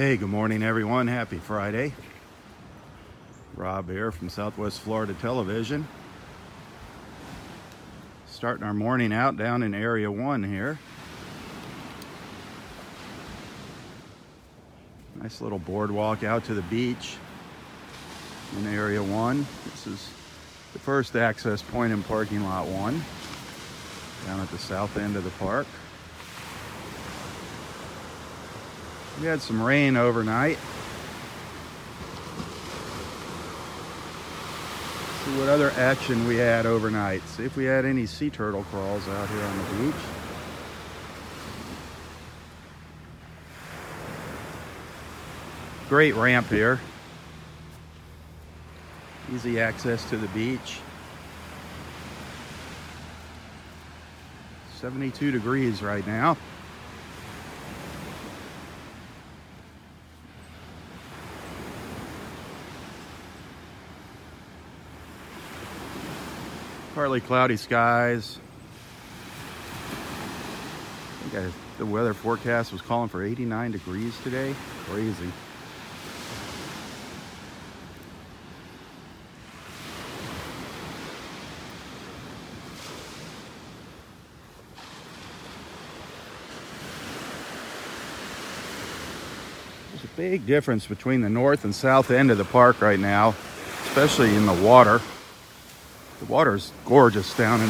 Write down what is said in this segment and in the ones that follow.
Hey, good morning, everyone. Happy Friday. Robb here from Southwest Florida Television. Starting our morning out down in Area 1 here. Nice little boardwalk out to the beach in Area 1. This is the first access point in parking lot 1 down at the south end of the park. We had some rain overnight. See what other action we had overnight. See if we had any sea turtle crawls out here on the beach. Great ramp here. Easy access to the beach. 72 degrees right now. Partly cloudy skies. I think I, the weather forecast was calling for 89 degrees today. Crazy. There's a big difference between the north and south end of the park right now, especially in the water. Water's gorgeous down in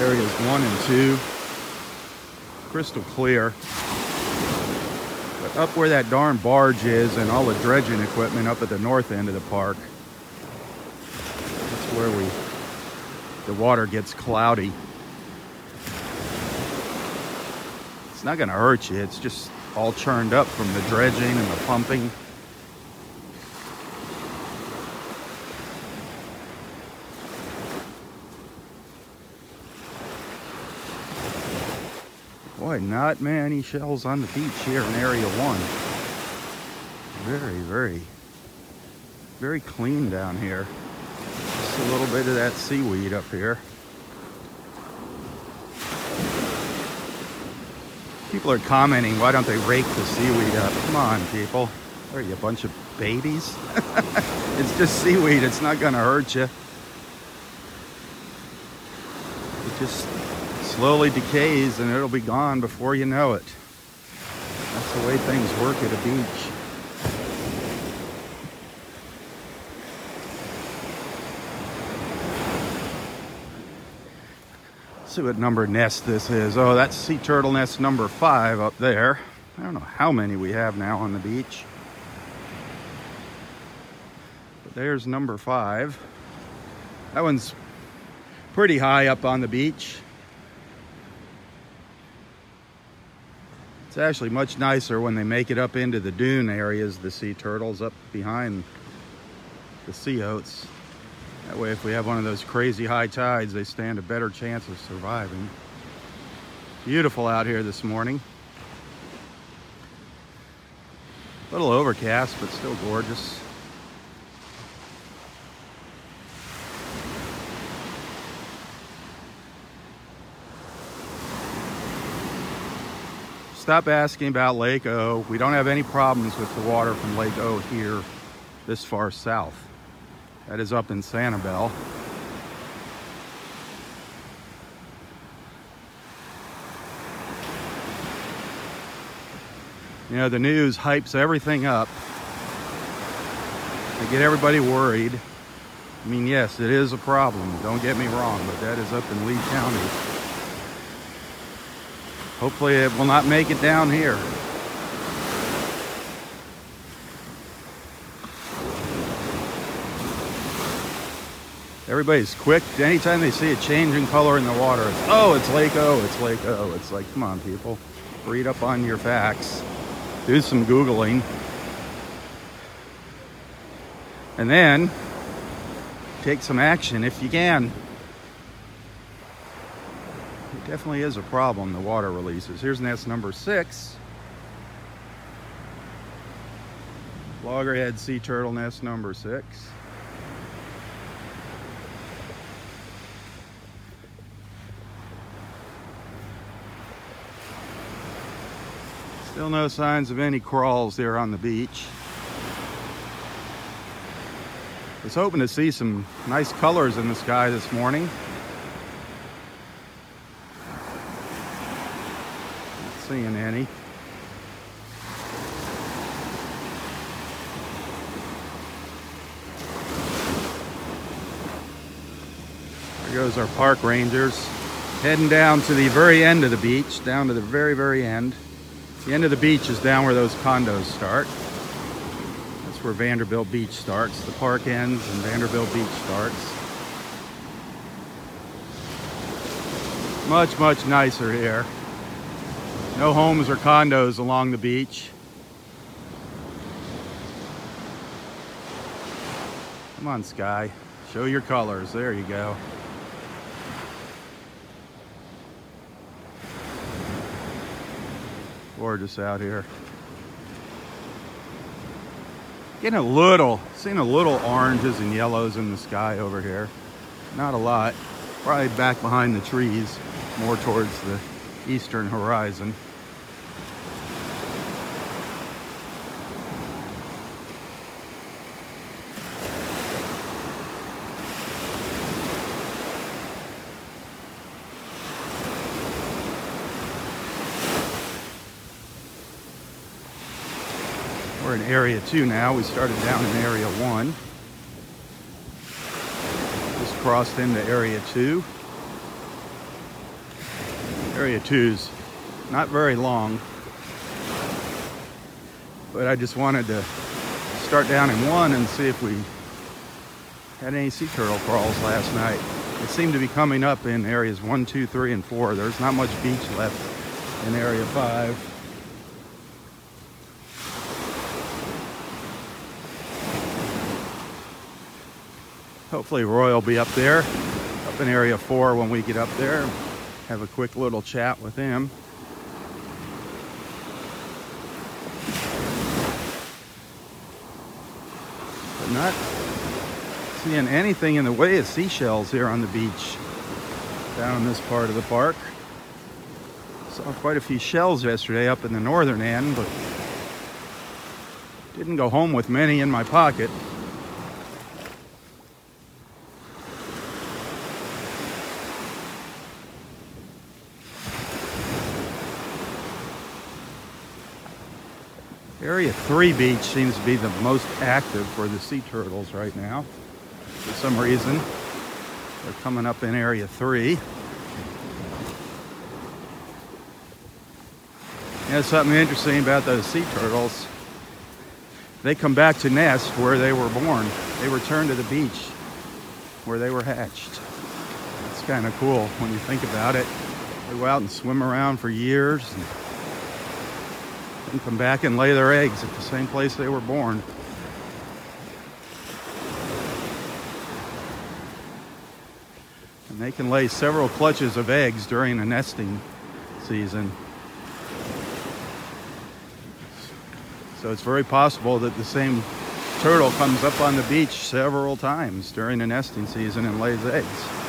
areas one and two. Crystal clear. But up where that darn barge is and all the dredging equipment up at the north end of the park, that's where we, the water gets cloudy. It's not gonna hurt you, it's just all churned up from the dredging and the pumping. Not many shells on the beach here in Area 1. Very, very, very clean down here. Just a little bit of that seaweed up here. People are commenting, why don't they rake the seaweed up? Come on, people. Are you a bunch of babies? it's just seaweed. It's not going to hurt you. It just slowly decays and it'll be gone before you know it. That's the way things work at a beach. see what number nest this is. Oh, that's sea turtle nest number five up there. I don't know how many we have now on the beach. But there's number five. That one's pretty high up on the beach. It's actually much nicer when they make it up into the dune areas, the sea turtles up behind the sea oats. That way, if we have one of those crazy high tides, they stand a better chance of surviving. Beautiful out here this morning. A little overcast, but still gorgeous. Stop asking about Lake O. We don't have any problems with the water from Lake O here this far south. That is up in Sanibel. You know, the news hypes everything up. They get everybody worried. I mean, yes, it is a problem. Don't get me wrong, but that is up in Lee County. Hopefully it will not make it down here. Everybody's quick. Anytime they see a change in color in the water, it's, oh, it's Lake O, it's Lake O. It's like, come on, people. Read up on your facts. Do some Googling. And then take some action if you can. It definitely is a problem, the water releases. Here's nest number six. Loggerhead sea turtle nest number six. Still no signs of any crawls there on the beach. Was hoping to see some nice colors in the sky this morning. Seeing any. There goes our park rangers heading down to the very end of the beach, down to the very, very end. The end of the beach is down where those condos start. That's where Vanderbilt Beach starts. The park ends and Vanderbilt Beach starts. Much, much nicer here. No homes or condos along the beach. Come on, Sky. Show your colors. There you go. Gorgeous out here. Getting a little, seeing a little oranges and yellows in the sky over here. Not a lot. Probably back behind the trees, more towards the eastern horizon. We're in area two now. We started down in area one. Just crossed into area two. Area two's not very long, but I just wanted to start down in one and see if we had any sea turtle crawls last night. It seemed to be coming up in areas one, two, three, and four. There's not much beach left in area five. Hopefully Roy will be up there, up in area four when we get up there. Have a quick little chat with him. But not seeing anything in the way of seashells here on the beach down this part of the park. Saw quite a few shells yesterday up in the northern end, but didn't go home with many in my pocket. Area 3 beach seems to be the most active for the sea turtles right now. For some reason, they're coming up in Area 3. There's something interesting about those sea turtles. They come back to nest where they were born. They return to the beach where they were hatched. It's kind of cool when you think about it. They go out and swim around for years. And, and come back and lay their eggs at the same place they were born. And they can lay several clutches of eggs during the nesting season. So it's very possible that the same turtle comes up on the beach several times during the nesting season and lays eggs.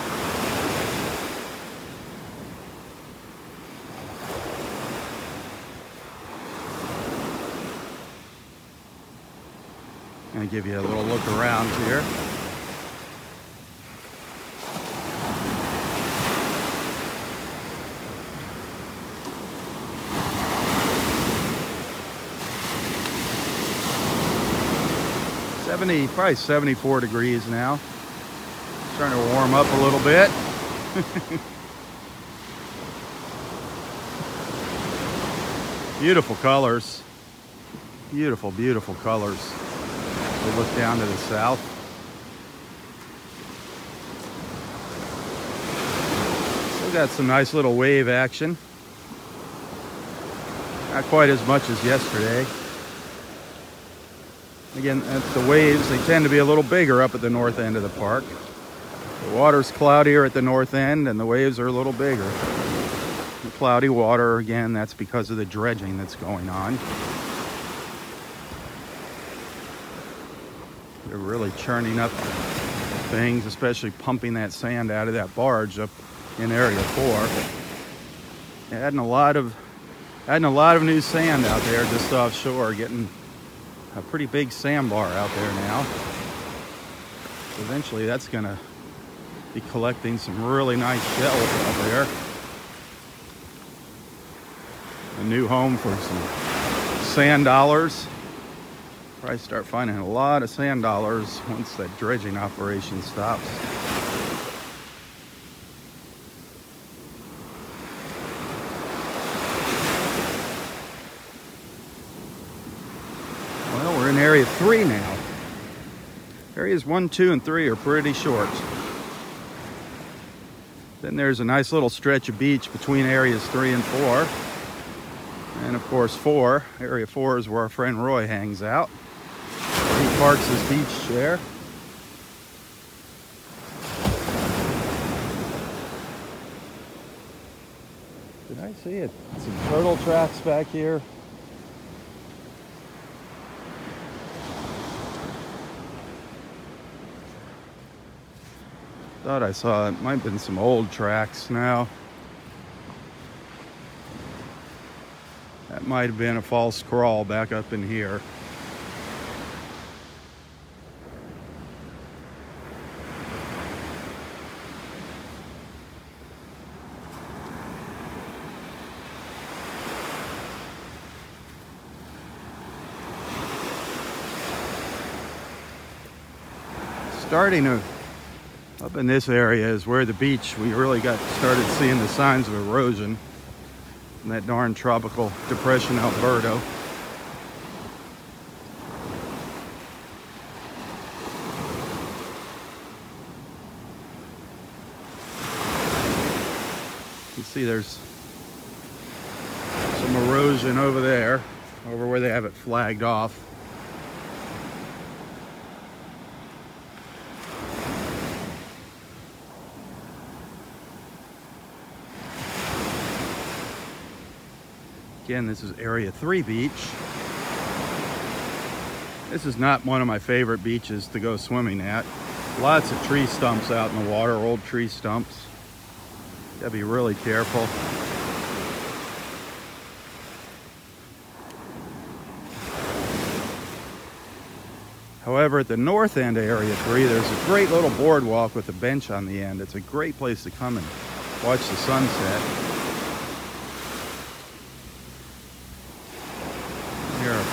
Gonna give you a little look around here. Seventy, probably seventy-four degrees now. Starting to warm up a little bit. beautiful colors. Beautiful, beautiful colors. We look down to the south. Still got some nice little wave action. Not quite as much as yesterday. Again, uh, the waves, they tend to be a little bigger up at the north end of the park. The water's cloudier at the north end and the waves are a little bigger. The cloudy water, again, that's because of the dredging that's going on. They're really churning up things, especially pumping that sand out of that barge up in area four. Adding a lot of Adding a lot of new sand out there just offshore, getting a pretty big sandbar out there now. Eventually that's gonna be collecting some really nice shells out there. A new home for some sand dollars. Probably start finding a lot of sand dollars once that dredging operation stops. Well, we're in area three now. Areas one, two, and three are pretty short. Then there's a nice little stretch of beach between areas three and four. And of course, four. Area four is where our friend Roy hangs out. Parks beach chair. Did I see it? Some turtle tracks back here. Thought I saw it. Might have been some old tracks now. That might have been a false crawl back up in here. Starting to up in this area is where the beach, we really got started seeing the signs of erosion in that darn tropical depression, Alberto. You see there's some erosion over there, over where they have it flagged off. Again, this is Area 3 Beach. This is not one of my favorite beaches to go swimming at. Lots of tree stumps out in the water, old tree stumps. Gotta be really careful. However, at the north end of Area 3, there's a great little boardwalk with a bench on the end. It's a great place to come and watch the sunset.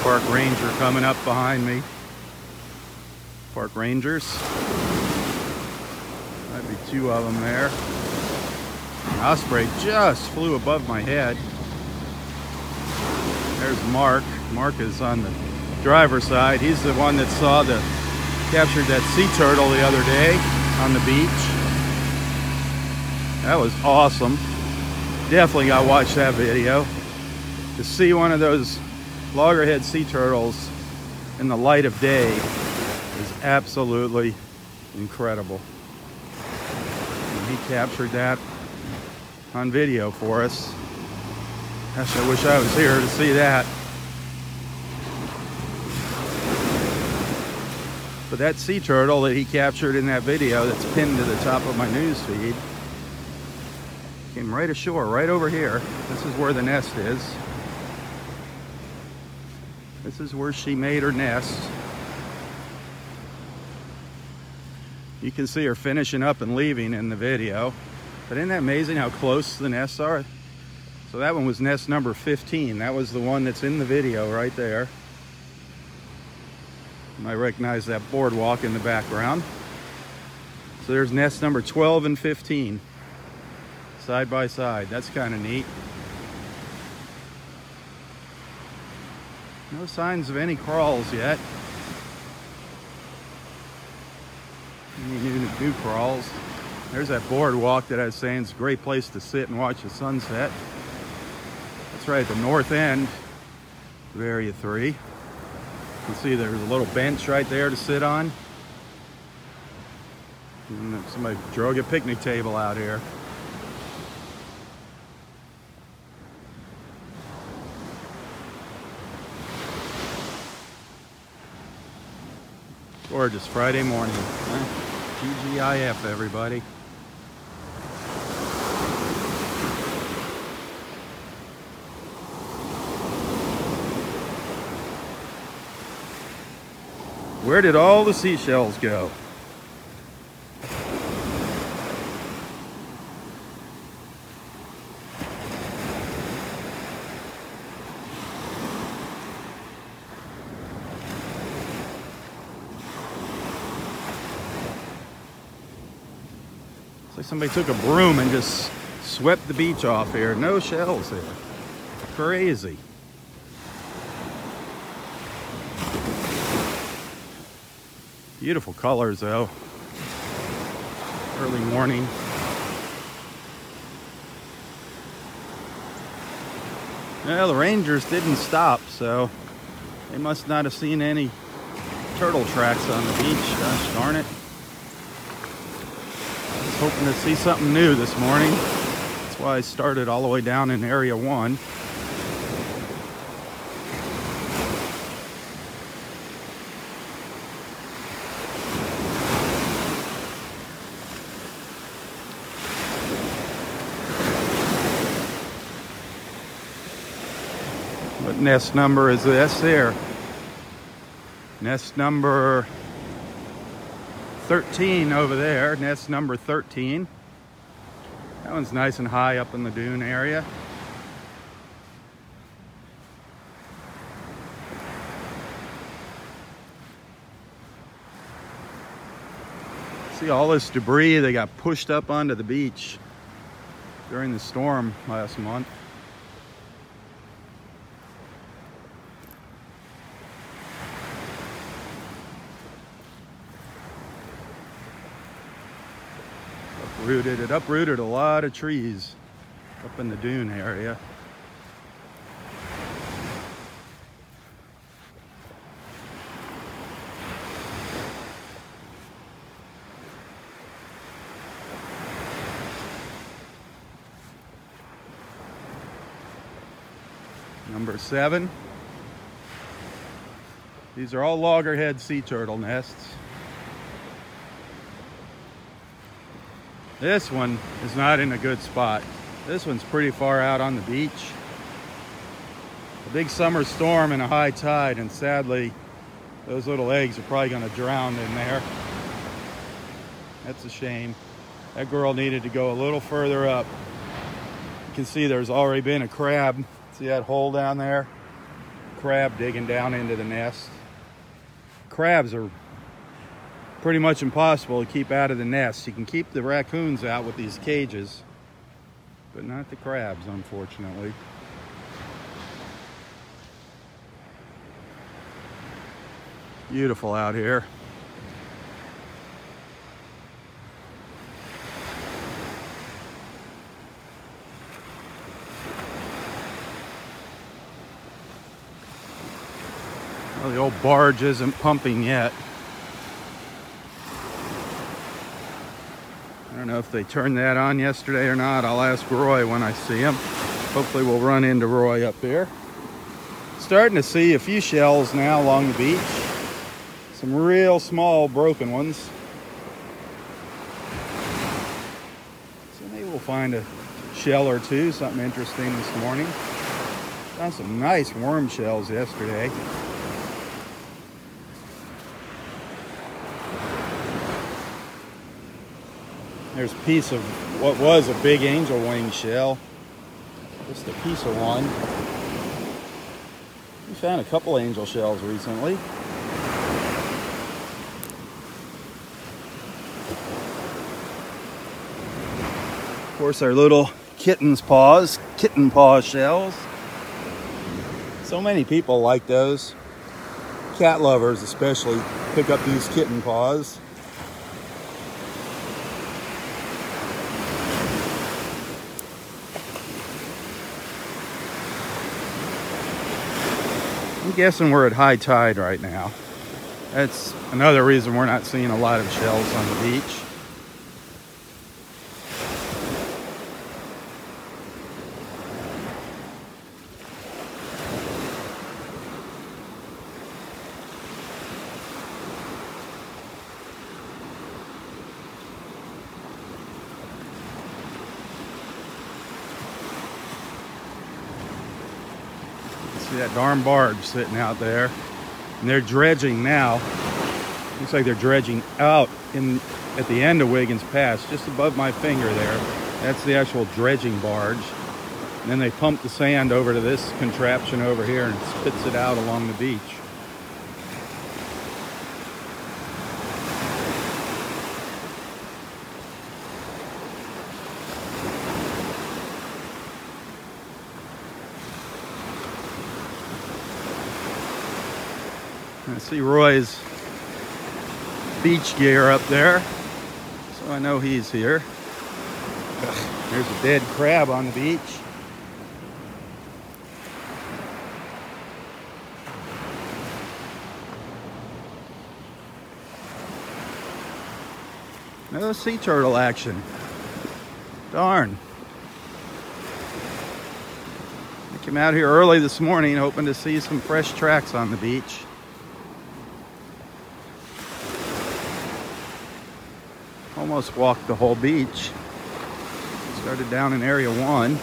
park ranger coming up behind me. Park rangers. Might be two of them there. An osprey just flew above my head. There's Mark. Mark is on the driver's side. He's the one that saw the captured that sea turtle the other day on the beach. That was awesome. Definitely got to watch that video. To see one of those loggerhead sea turtles in the light of day is absolutely incredible. And he captured that on video for us. Gosh, I wish I was here to see that. But that sea turtle that he captured in that video that's pinned to the top of my news feed came right ashore, right over here. This is where the nest is. This is where she made her nest. You can see her finishing up and leaving in the video. But isn't that amazing how close the nests are? So that one was nest number 15. That was the one that's in the video right there. You might recognize that boardwalk in the background. So there's nest number 12 and 15 side by side. That's kind of neat. No signs of any crawls yet. Any new, new crawls. There's that boardwalk that I was saying is a great place to sit and watch the sunset. That's right at the north end of Area 3. You can see there's a little bench right there to sit on. And somebody drug a picnic table out here. Gorgeous Friday morning. TGIF, everybody. Where did all the seashells go? Somebody took a broom and just swept the beach off here. No shells here. Crazy. Beautiful colors though. Early morning. Well, the Rangers didn't stop, so they must not have seen any turtle tracks on the beach. Gosh darn it. Hoping to see something new this morning. That's why I started all the way down in Area 1. What nest number is this there? Nest number 13 over there, nest number 13. That one's nice and high up in the dune area. See all this debris that got pushed up onto the beach during the storm last month. Uprooted. It uprooted a lot of trees up in the dune area. Number seven. These are all loggerhead sea turtle nests. This one is not in a good spot. This one's pretty far out on the beach. A big summer storm and a high tide, and sadly, those little eggs are probably gonna drown in there. That's a shame. That girl needed to go a little further up. You can see there's already been a crab. See that hole down there? Crab digging down into the nest. Crabs are pretty much impossible to keep out of the nest. You can keep the raccoons out with these cages, but not the crabs, unfortunately. Beautiful out here. Well, the old barge isn't pumping yet. Don't know if they turned that on yesterday or not. I'll ask Roy when I see him. Hopefully we'll run into Roy up there. Starting to see a few shells now along the beach. Some real small broken ones. So maybe we'll find a shell or two, something interesting this morning. Found some nice worm shells yesterday. There's a piece of what was a big angel wing shell. Just a piece of one. We found a couple angel shells recently. Of course, our little kitten's paws, kitten paw shells. So many people like those. Cat lovers especially pick up these kitten paws. Guessing we're at high tide right now. That's another reason we're not seeing a lot of shells on the beach. See that darn barge sitting out there. And they're dredging now. Looks like they're dredging out in at the end of Wiggins Pass, just above my finger there. That's the actual dredging barge. And then they pump the sand over to this contraption over here and spits it out along the beach. See Roy's beach gear up there, so I know he's here. There's a dead crab on the beach. No sea turtle action. Darn. I came out here early this morning hoping to see some fresh tracks on the beach. Almost walked the whole beach. Started down in area one.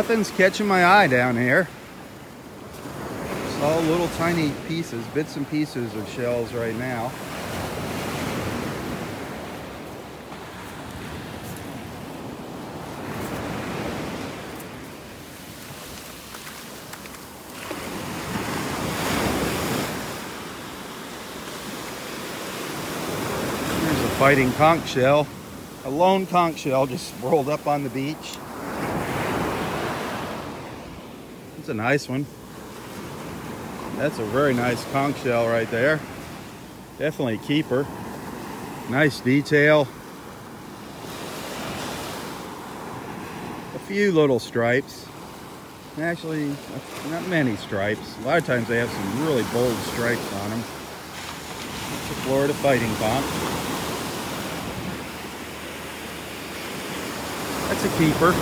Nothing's catching my eye down here. It's all little tiny pieces, bits and pieces of shells right now. Here's a fighting conch shell. A lone conch shell just rolled up on the beach. It's a nice one. That's a very nice conch shell right there. Definitely a keeper. Nice detail. A few little stripes. Actually, not many stripes. A lot of times they have some really bold stripes on them. It's a Florida fighting conch. That's a keeper.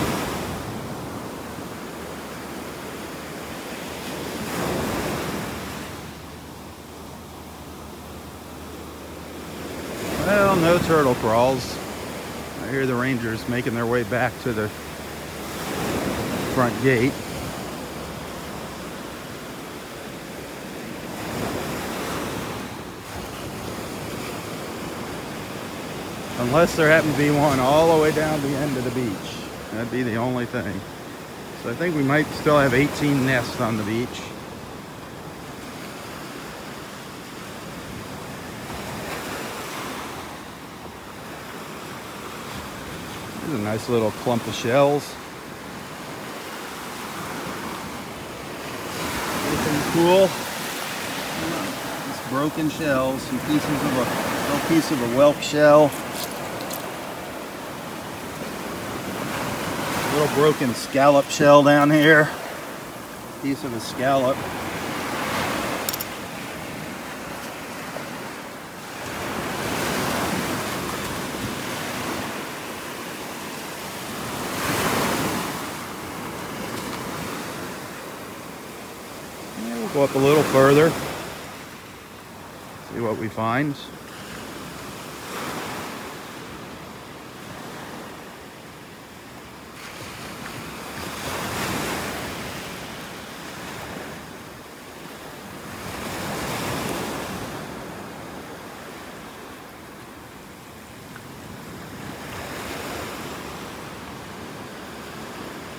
Well, no turtle crawls. I hear the rangers making their way back to the front gate. Unless there happens to be one all the way down the end of the beach. That'd be the only thing. So I think we might still have 18 nests on the beach. There's a nice little clump of shells. Anything cool? Broken shells, some pieces of a little piece of a whelk shell. A little broken scallop shell down here. Piece of a scallop. We'll go up a little further, see what we find.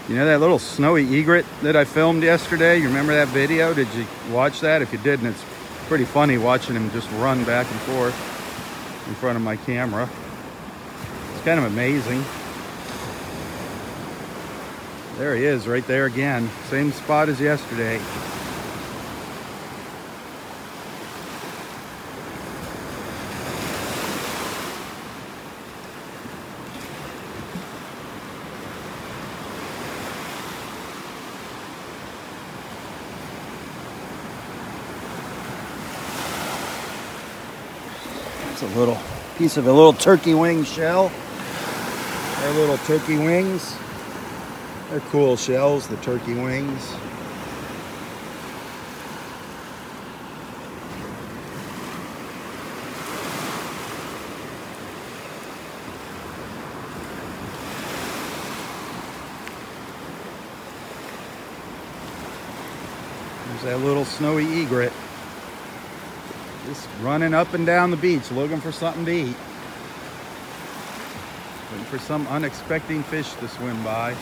You know that little snowy egret that I filmed yesterday? You remember that video? Did you watch that? If you didn't, it's pretty funny watching him just run back and forth in front of my camera. It's kind of amazing. There he is right there again. Same spot as yesterday. Little piece of a little turkey wing shell. Our little turkey wings. They're cool shells, the turkey wings. There's that little snowy egret. Just running up and down the beach looking for something to eat. Waiting for some unexpected fish to swim by.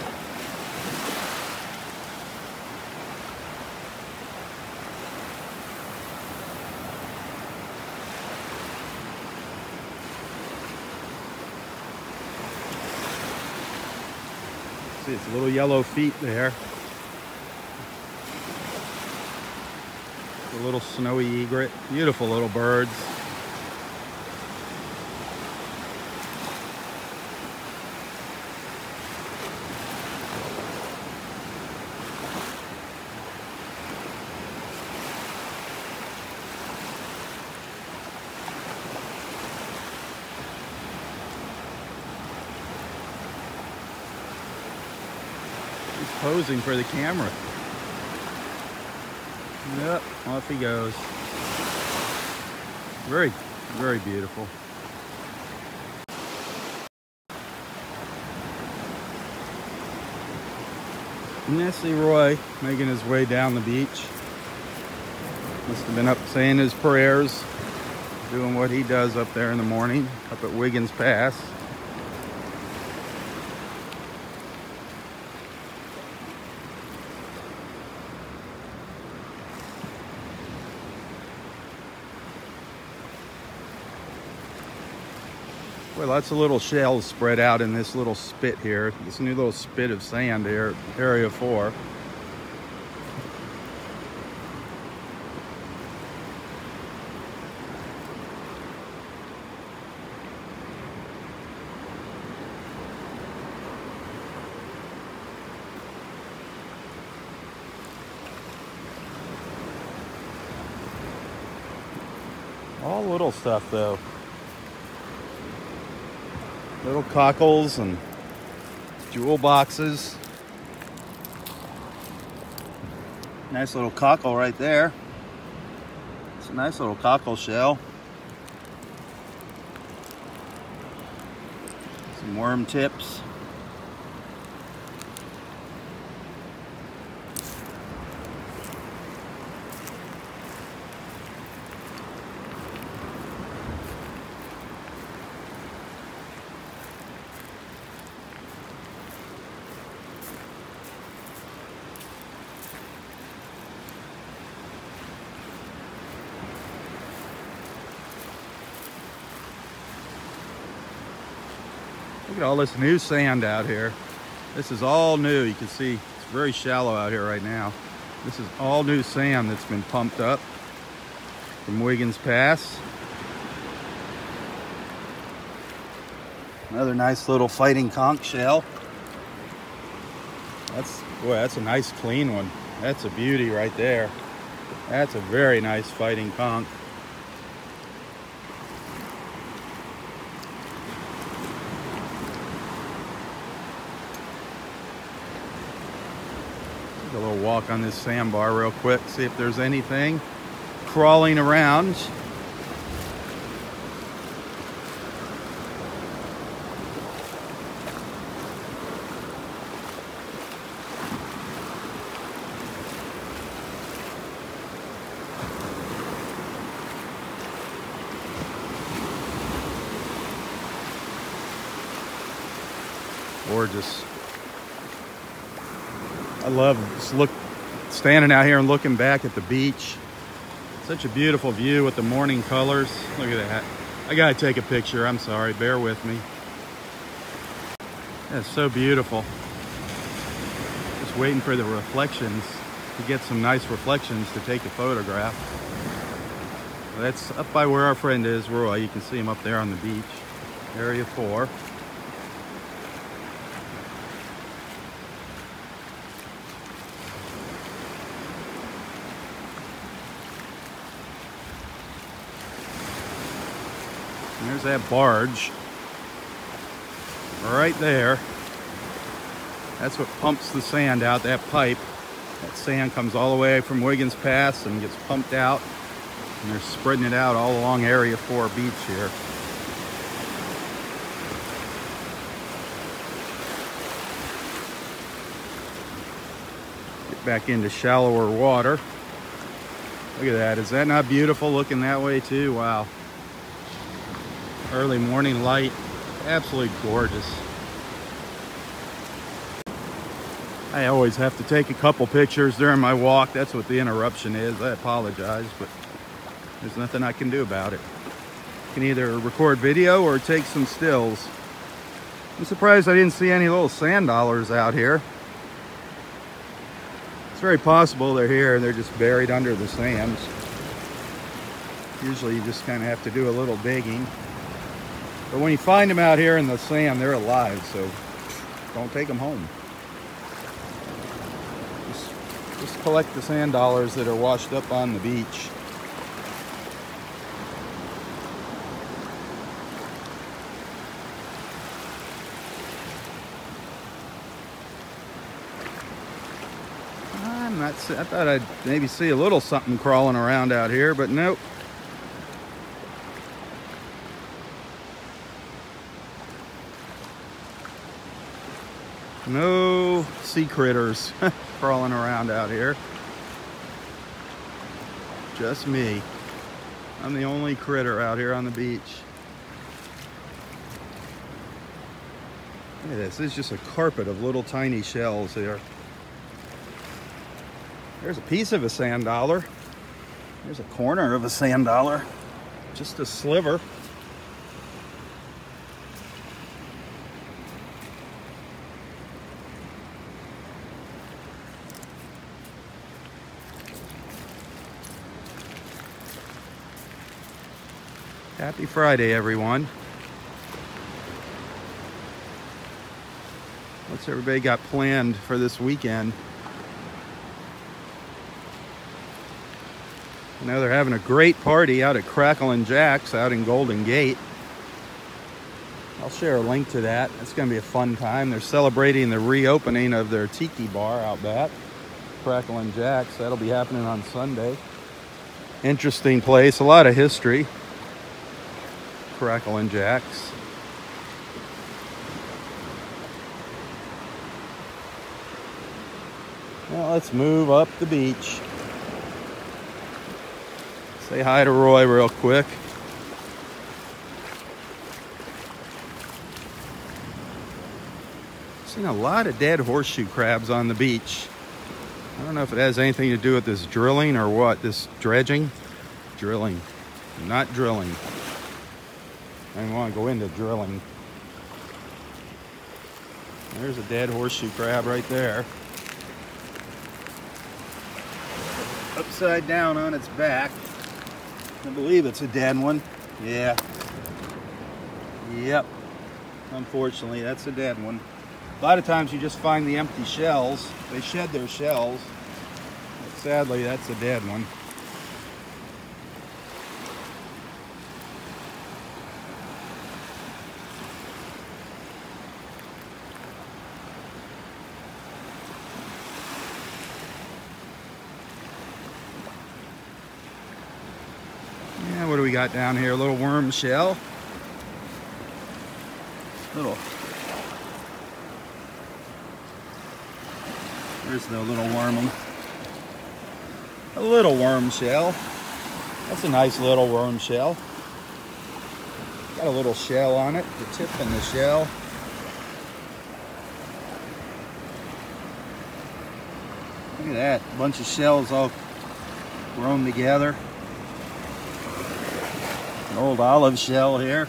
See, it's a little yellow feet there. The little snowy egret. Beautiful little birds. Posing for the camera. Yep, off he goes. Very, very beautiful. Nessie Roy making his way down the beach. Must have been up saying his prayers, doing what he does up there in the morning, up at Wiggins Pass. Lots of little shells spread out in this little spit here. This new little spit of sand here, area four. All little stuff though. Little cockles and jewel boxes. Nice little cockle right there. It's a nice little cockle shell. Some worm tips. Look at all this new sand out here. This is all new. You can see it's very shallow out here right now. This is all new sand that's been pumped up from Wiggins Pass. Another nice little fighting conch shell. That's, boy, that's a nice clean one. That's a beauty right there. That's a very nice fighting conch. Take on this sandbar real quick, see if there's anything crawling around. Gorgeous. I love just look standing out here and looking back at the beach. Such a beautiful view with the morning colors. Look at that. I gotta take a picture. I'm sorry. Bear with me. That's so beautiful. Just waiting for the reflections to get some nice reflections to take a photograph. That's up by where our friend is, Roy. You can see him up there on the beach, area four. There's that barge right there. That's what pumps the sand out, that pipe. That sand comes all the way from Wiggins Pass and gets pumped out. And they're spreading it out all along Area 4 beach here. Get back into shallower water. Look at that. Is that not beautiful looking that way too? Wow. Early morning light. Absolutely gorgeous. I always have to take a couple pictures during my walk. That's what the interruption is. I apologize, but there's nothing I can do about it. I can either record video or take some stills. I'm surprised I didn't see any little sand dollars out here. It's very possible they're here and they're just buried under the sands. Usually you just kind of have to do a little digging. But when you find them out here in the sand, they're alive, so don't take them home. Just, just collect the sand dollars that are washed up on the beach. I'm not, I thought I'd maybe see a little something crawling around out here, but nope. No sea critters crawling around out here. Just me. I'm the only critter out here on the beach. Look at this. This is just a carpet of little tiny shells here. There's a piece of a sand dollar. There's a corner of a sand dollar. Just a sliver. Happy Friday, everyone. What's everybody got planned for this weekend? I know they're having a great party out at Cracklin' Jack's out in Golden Gate. I'll share a link to that. It's going to be a fun time. They're celebrating the reopening of their tiki bar out back, Cracklin' Jack's. That'll be happening on Sunday. Interesting place, a lot of history. Cracklin' Jack's. Let's move up the beach. Say hi to Roy real quick. Seen a lot of dead horseshoe crabs on the beach. I don't know if it has anything to do with this drilling or what, this dredging. Drilling, not drilling. I didn't want to go into drilling. There's a dead horseshoe crab right there. Upside down on its back. I believe it's a dead one. Yeah. Yep. Unfortunately, that's a dead one. A lot of times you just find the empty shells. They shed their shells. But sadly, that's a dead one. Yeah, what do we got down here? A little worm shell. Little. There's the little worm. A little worm shell. That's a nice little worm shell. Got a little shell on it, the tip and the shell. Look at that, bunch of shells all grown together. Old olive shell here.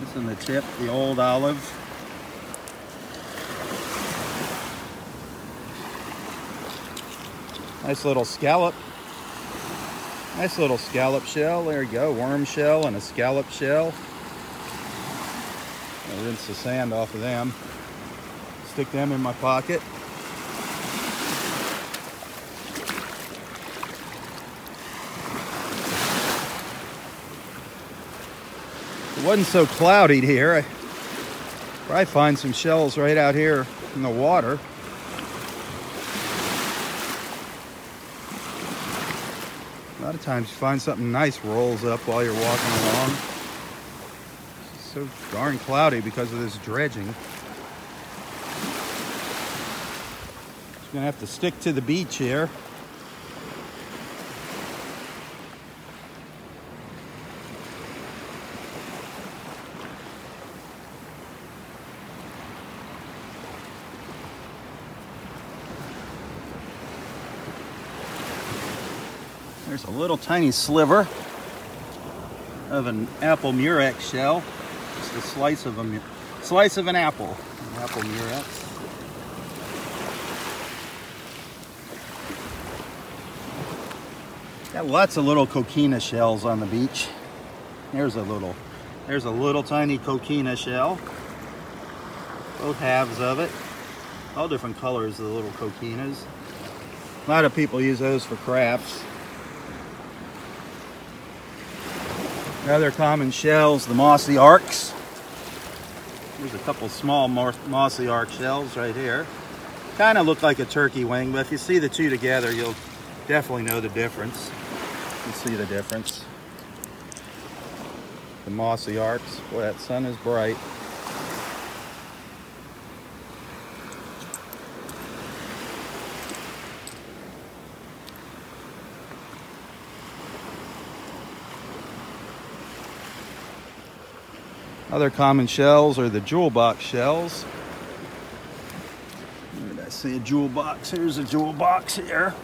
This in the tip, the old olive. Nice little scallop. Nice little scallop shell. There you go. Worm shell and a scallop shell. I'll rinse the sand off of them. Stick them in my pocket. Wasn't so cloudy here, I probably find some shells right out here in the water. A lot of times you find something nice rolls up while you're walking along. It's so darn cloudy because of this dredging. Just gonna have to stick to the beach here. Little tiny sliver of an apple murex shell. Just a slice of a slice of an apple. An apple murex. Got lots of little coquina shells on the beach. There's a little, there's a little tiny coquina shell. Both halves of it. All different colors of the little coquinas. A lot of people use those for crafts. Other common shells, the mossy arcs. There's a couple small mossy arc shells right here. Kind of look like a turkey wing, but if you see the two together, you'll definitely know the difference. You see the difference. The mossy arcs. Boy, that sun is bright. Other common shells are the jewel box shells. Where did I see a jewel box? Here's a jewel box here.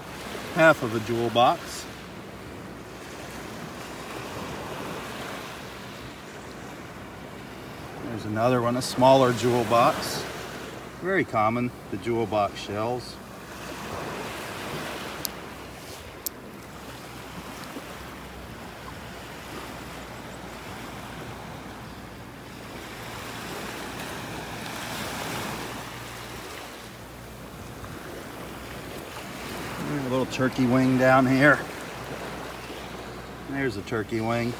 Half of a jewel box. There's another one, a smaller jewel box. Very common, the jewel box shells. A little turkey wing down here. There's a turkey wing.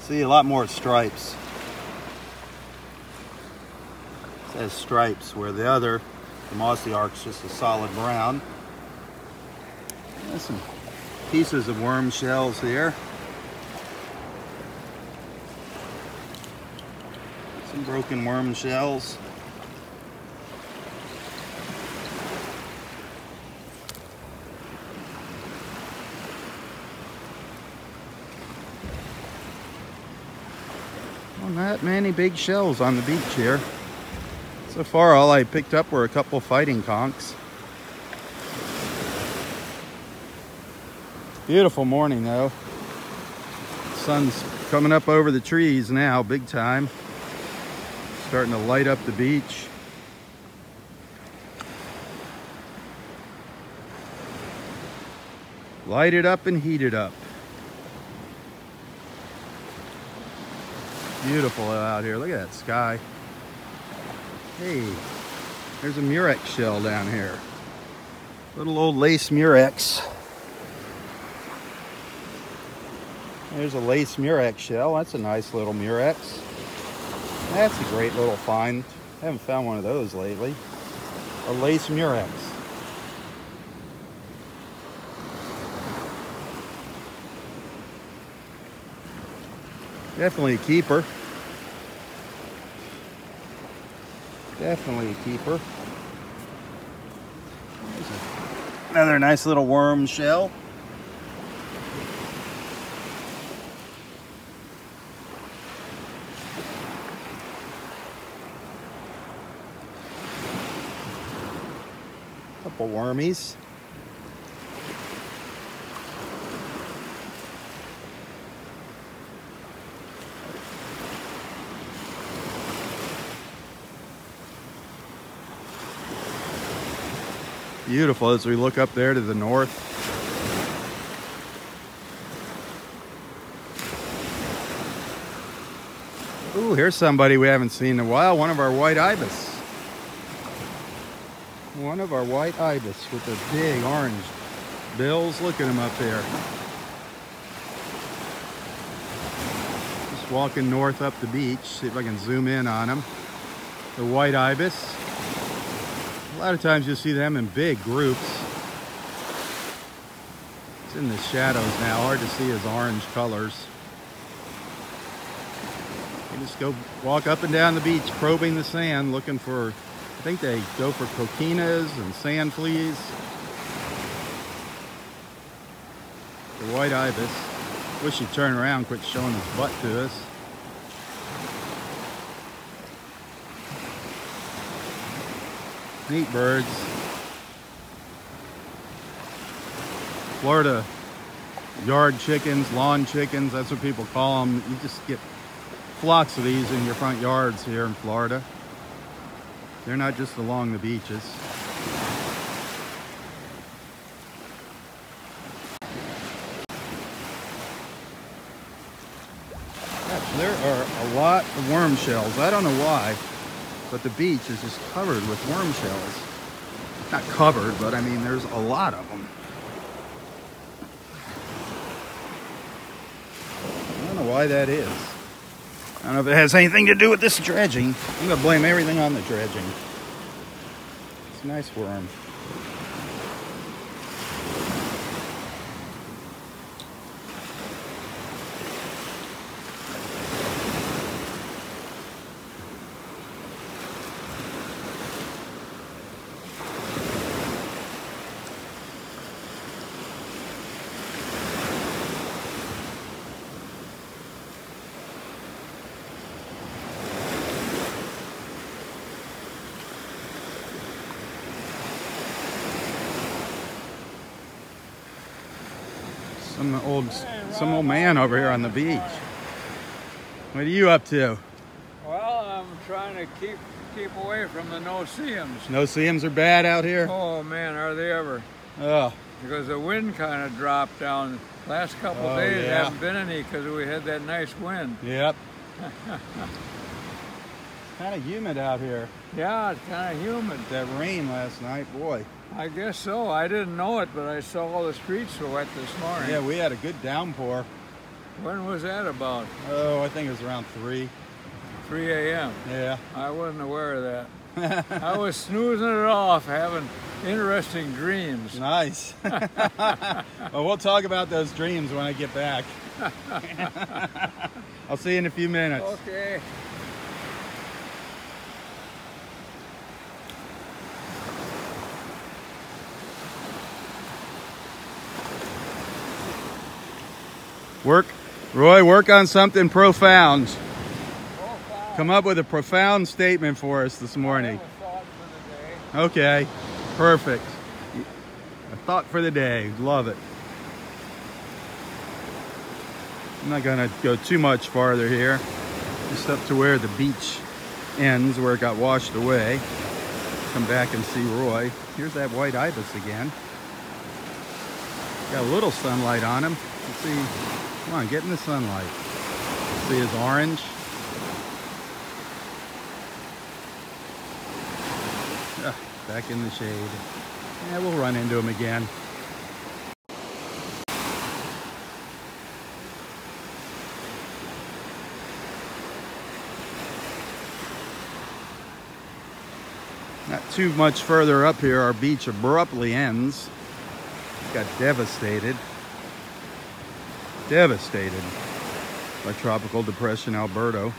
See a lot more stripes. It says stripes where the other, the mossy arc's just a solid brown. There's some pieces of worm shells here. Some broken worm shells. Many big shells on the beach here. So far, all I picked up were a couple fighting conchs. Beautiful morning though. Sun's coming up over the trees now, big time. Starting to light up the beach. Light it up and heat it up. Beautiful out here. Look at that sky. Hey, there's a murex shell down here. Little old lace murex. There's a lace murex shell. That's a nice little murex. That's a great little find. I haven't found one of those lately. A lace murex. Definitely a keeper. Definitely a keeper. Another nice little worm shell. Couple wormies. Beautiful as we look up there to the north. Ooh, here's somebody we haven't seen in a while. One of our white ibis. One of our white ibis with the big orange bills. Look at him up there. Just walking north up the beach. See if I can zoom in on them. The white ibis. A lot of times you'll see them in big groups. It's in the shadows now, hard to see his orange colors. You just go walk up and down the beach, probing the sand, looking for, I think they go for coquinas and sand fleas. The white ibis. Wish he'd turn around, quit showing his butt to us. Neat birds. Florida yard chickens, lawn chickens, that's what people call them. You just get flocks of these in your front yards here in Florida. They're not just along the beaches. There are a lot of worm shells. I don't know why, but the beach is just covered with worm shells. Not covered, but I mean, there's a lot of them. I don't know why that is. I don't know if it has anything to do with this dredging. I'm gonna blame everything on the dredging. It's a nice worm. Some old, some old man over here on the beach. What are you up to? Well, I'm trying to keep keep away from the no-see-ums. No seams are bad out here. Oh man, are they ever? Oh, Because the wind kind of dropped down. Last couple Oh, days yeah. haven't been any because we had that nice wind. yep. kind of humid out here. Yeah, it's kind of humid. That rain last night, boy. I guess so. I didn't know it, but I saw all the streets were wet this morning. Yeah, we had a good downpour. When was that about? Oh, I think it was around three. 3 a.m. Yeah. I wasn't aware of that. I was snoozing it off, having interesting dreams. Nice. well, we'll talk about those dreams when I get back. I'll see you in a few minutes. Okay. Work, Roy, work on something profound. Profile. Come up with a profound statement for us this morning. Okay, perfect. A thought for the day. Love it. I'm not gonna go too much farther here. Just up to where the beach ends, where it got washed away. Come back and see Roy. Here's that white ibis again. Got a little sunlight on him. Let's see. Come on, get in the sunlight. See his orange. Ah, back in the shade. Yeah, we'll run into him again. Not too much further up here, our beach abruptly ends. Got devastated. Devastated by Tropical Depression Alberto.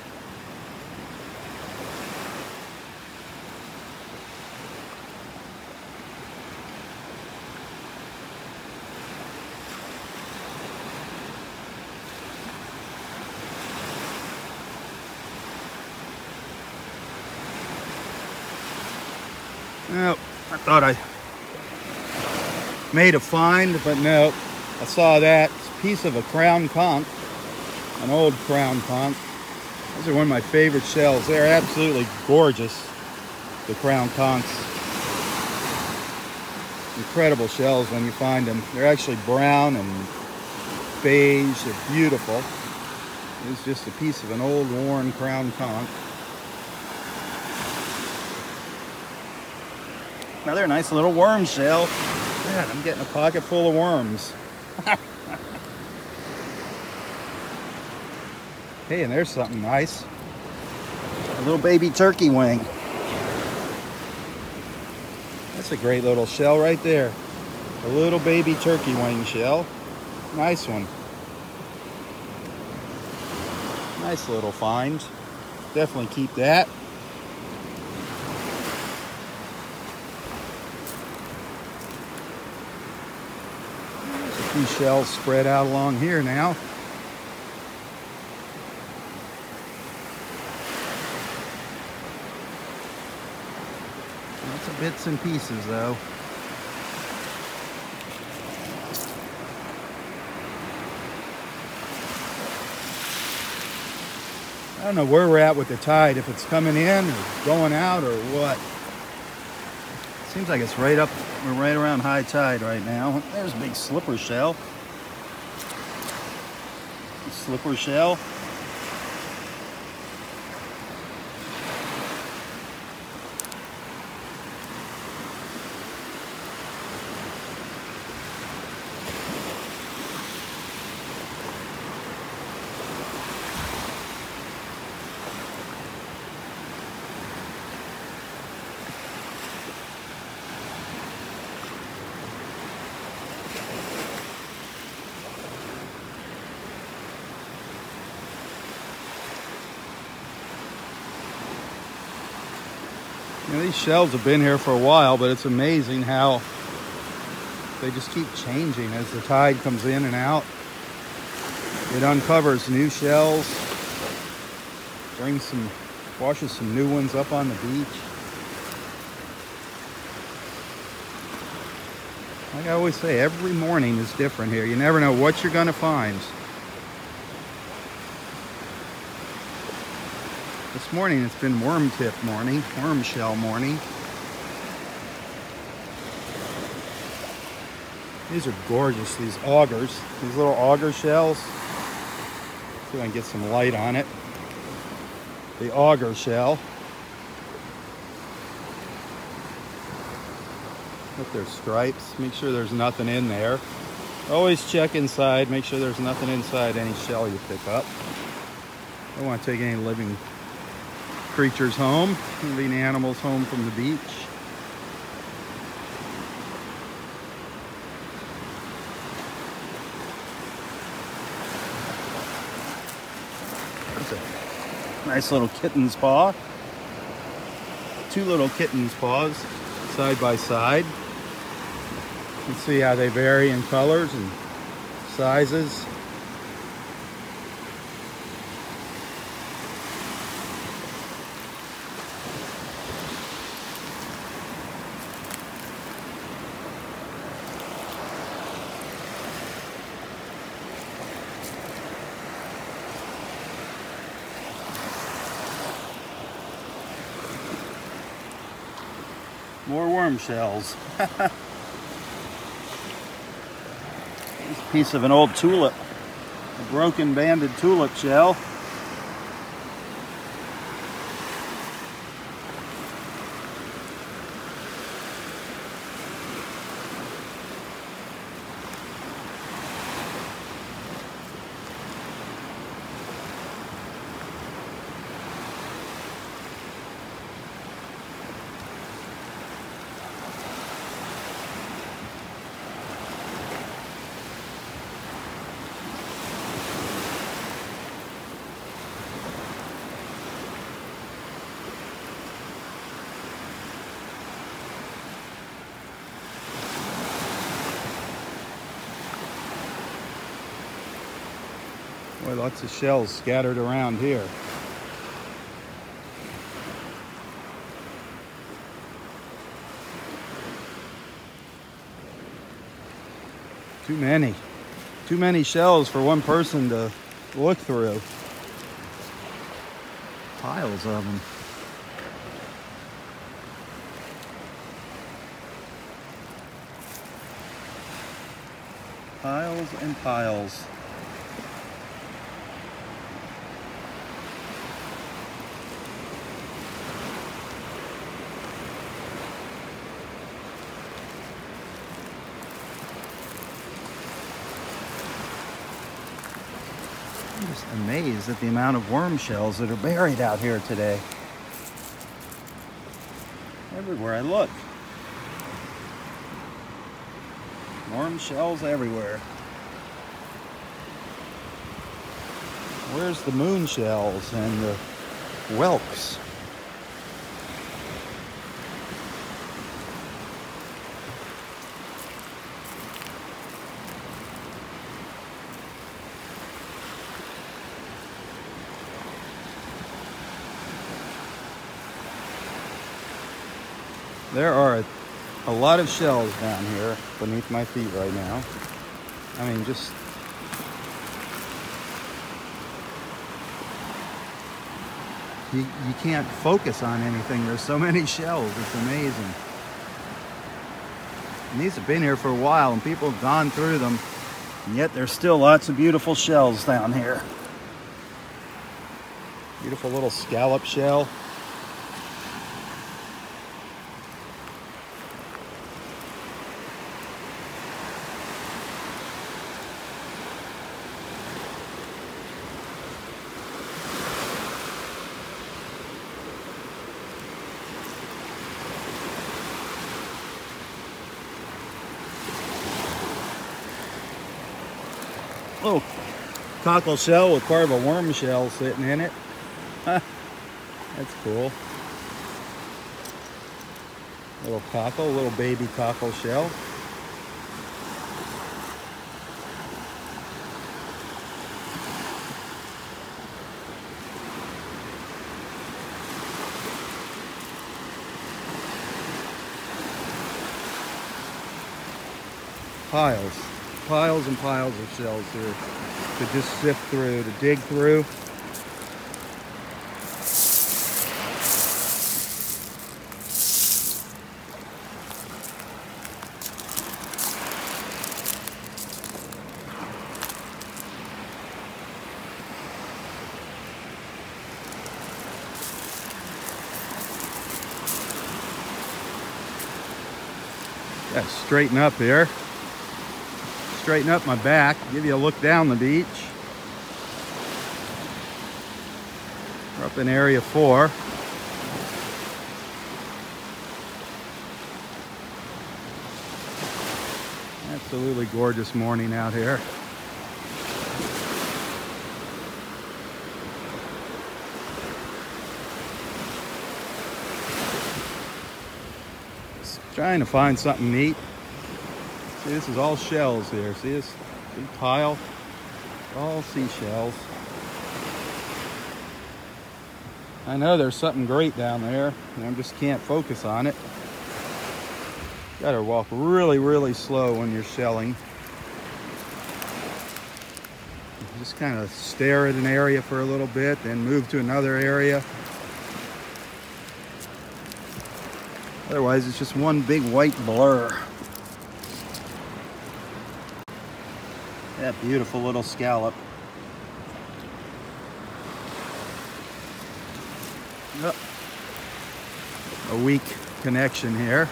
Well, I thought I made a find, but no. I saw that piece of a crown conch, an old crown conch. Those are one of my favorite shells. They're absolutely gorgeous, the crown conchs. Incredible shells when you find them. They're actually brown and beige. They're beautiful. It's just a piece of an old worn crown conch. Another nice little worm shell. Man, I'm getting a pocket full of worms. Hey, and there's something nice. A little baby turkey wing. That's a great little shell right there. A little baby turkey wing shell. Nice one. Nice little find. Definitely keep that. Shells spread out along here now. Lots of bits and pieces though. I don't know where we're at with the tide, if it's coming in or going out or what. Seems like it's right up, we're right around high tide right now. There's a big slipper shell. Slipper shell. Know, these shells have been here for a while, but it's amazing how they just keep changing as the tide comes in and out. It uncovers new shells, brings some, washes some new ones up on the beach. Like I always say, every morning is different here. You never know what you're gonna find. This morning it's been worm tip morning, worm shell morning. These are gorgeous, these augers, these little auger shells. See if I can get some light on it. The auger shell. With their stripes, make sure there's nothing in there. Always check inside, make sure there's nothing inside any shell you pick up. Don't want to take any living creatures home, living animals home from the beach. Nice little kitten's paw. Two little kitten's paws side by side. You can see how they vary in colors and sizes. Shells. Piece of an old tulip, a broken banded tulip shell. Lots of shells scattered around here. Too many. Too many shells for one person to look through. Piles of them. Piles and piles. I'm just amazed at the amount of worm shells that are buried out here today. Everywhere I look. Worm shells everywhere. Where's the moon shells and the whelks? There are a, lot of shells down here beneath my feet right now. I mean, just you, you can't focus on anything. There's so many shells. It's amazing. And these have been here for a while and people have gone through them. And yet there's still lots of beautiful shells down here. Beautiful little scallop shell. little cockle shell with part of a worm shell sitting in it. That's cool. Little cockle, little baby cockle shell. Piles piles and piles of shells here to just sift through, to dig through. To straighten up here straighten up my back, give you a look down the beach. We're up in area four. Absolutely gorgeous morning out here. Just trying to find something neat. See, this is all shells here. See this big pile? All seashells. I know there's something great down there, and I just can't focus on it. You Gotta walk really, really slow when you're shelling. Just kind of stare at an area for a little bit, then move to another area. Otherwise, it's just one big white blur. That beautiful little scallop. Oh. A weak connection here.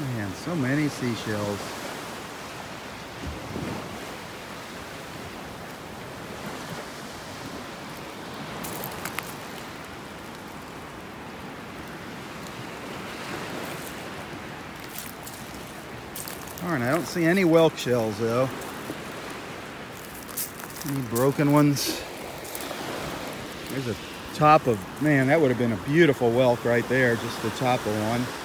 Man, so many seashells. Darn, I don't see any whelk shells though. Any broken ones? There's a top of, man, that would have been a beautiful whelk right there, just the top of one.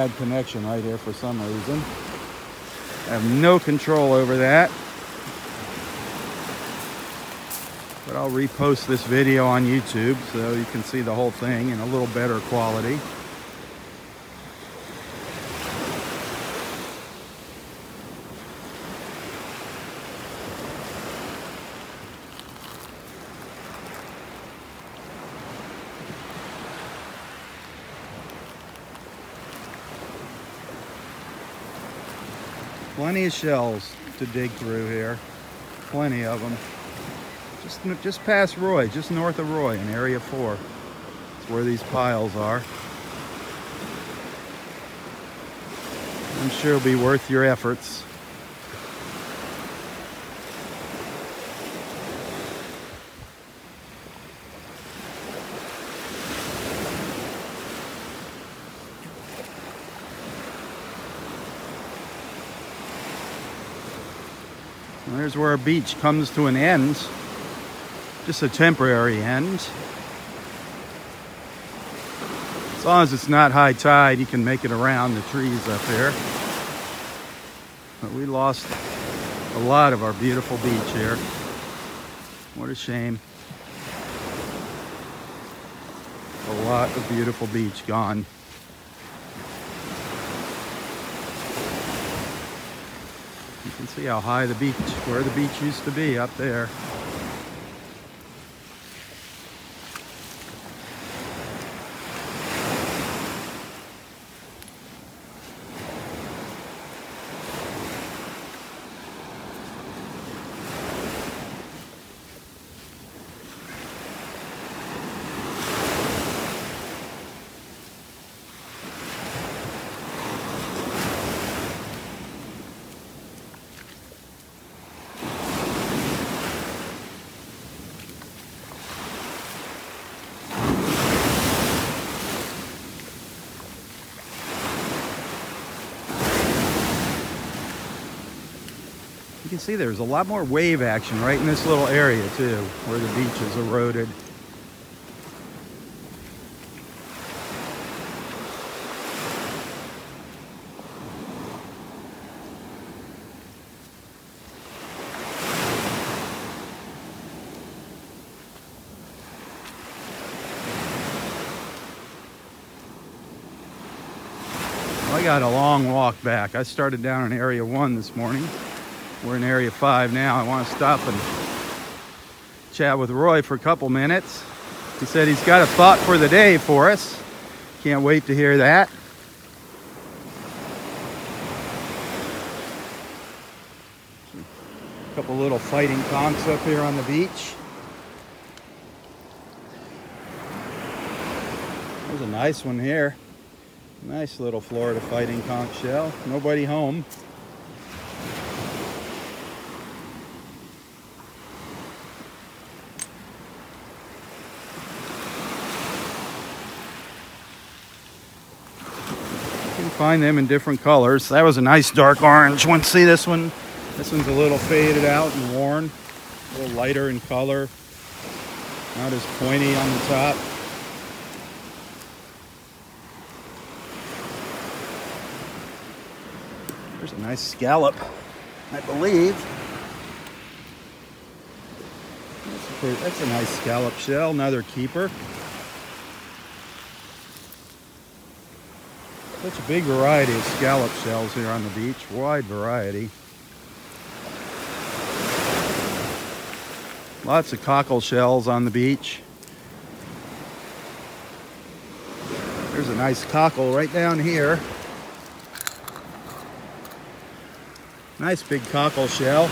bad connection right here for some reason. I have no control over that. But I'll repost this video on YouTube so you can see the whole thing in a little better quality. Shells to dig through here. Plenty of them. Just, just past Roy, just north of Roy in Area 4. That's where these piles are. I'm sure it'll be worth your efforts. Our beach comes to an end. Just a temporary end. As long as it's not high tide, you can make it around the trees up there. But we lost a lot of our beautiful beach here. What a shame. A lot of beautiful beach gone. Can see how high the beach, where the beach used to be up there. See there's a lot more wave action right in this little area too, where the beach is eroded. I got a long walk back. I started down in area one this morning. We're in area five now. I want to stop and chat with Roy for a couple minutes. He said he's got a thought for the day for us. Can't wait to hear that. A couple little fighting conchs up here on the beach. There's a nice one here. Nice little Florida fighting conch shell. Nobody home. Find them in different colors. That was a nice dark orange one. See this one? This one's a little faded out and worn. A little lighter in color. Not as pointy on the top. There's a nice scallop, I believe. That's a, pretty, that's a nice scallop shell, another keeper. Such a big variety of scallop shells here on the beach, wide variety. Lots of cockle shells on the beach. There's a nice cockle right down here. Nice big cockle shell.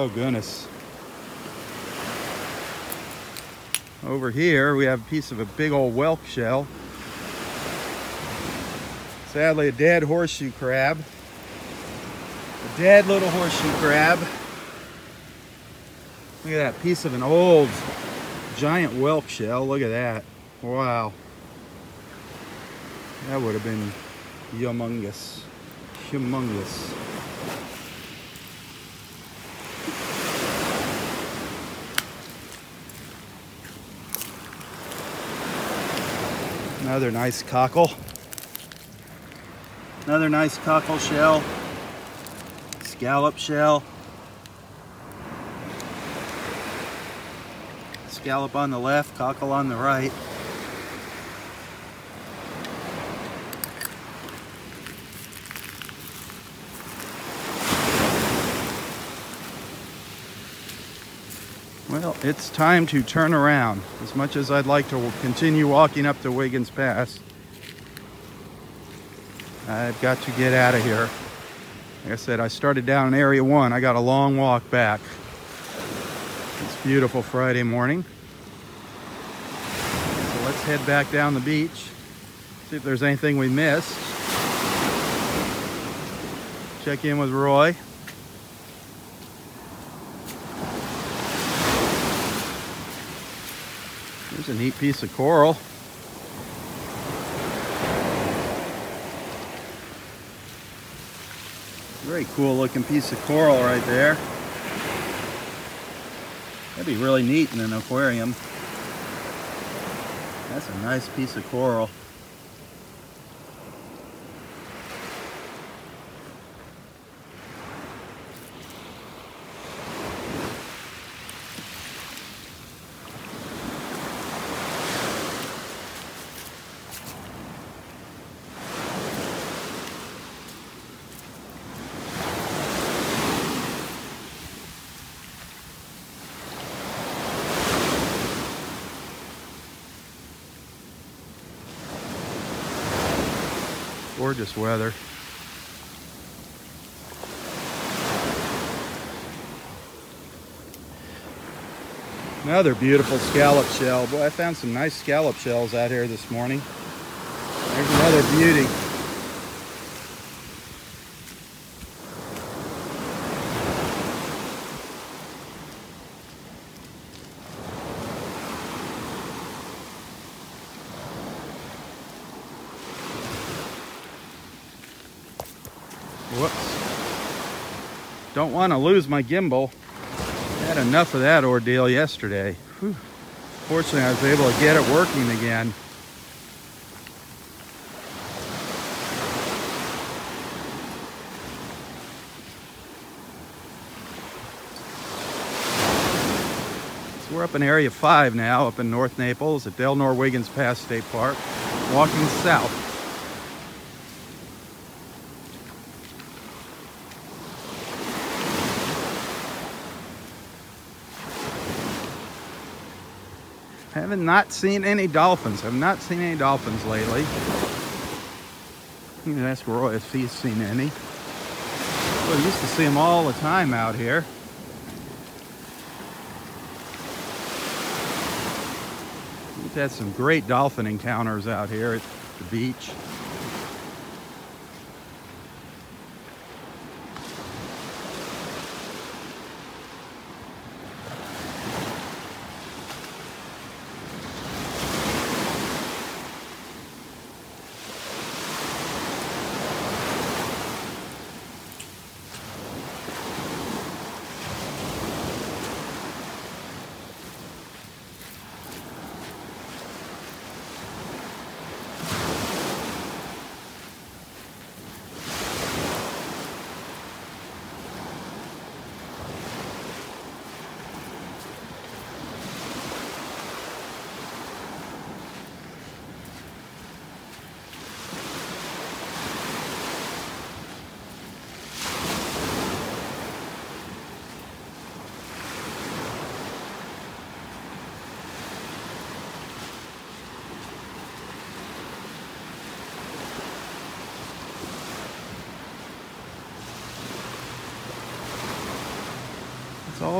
Oh goodness. Over here we have a piece of a big old whelk shell. Sadly a dead horseshoe crab. A dead little horseshoe crab. Look at that piece of an old giant whelk shell. Look at that. Wow. That would have been humongous. Humongous. Another nice cockle. Another nice cockle shell. Scallop shell. Scallop on the left, cockle on the right. Well, it's time to turn around. As much as I'd like to continue walking up to Wiggins Pass, I've got to get out of here. Like I said, I started down in Area 1. I got a long walk back. It's beautiful Friday morning. So let's head back down the beach, see if there's anything we missed. Check in with Roy. A neat piece of coral. Very cool looking piece of coral right there. That'd be really neat in an aquarium. That's a nice piece of coral. Gorgeous weather. Another beautiful scallop shell. Boy, I found some nice scallop shells out here this morning. There's another beauty. Whoops. Don't want to lose my gimbal. Had enough of that ordeal yesterday. Whew. Fortunately, I was able to get it working again. So we're up in Area 5 now, up in North Naples at Delnor Wiggins Pass State Park, walking south. Haven't not seen any dolphins. I've not seen any dolphins lately. You can ask Roy if he's seen any. Well, used to see them all the time out here. We've had some great dolphin encounters out here at the beach.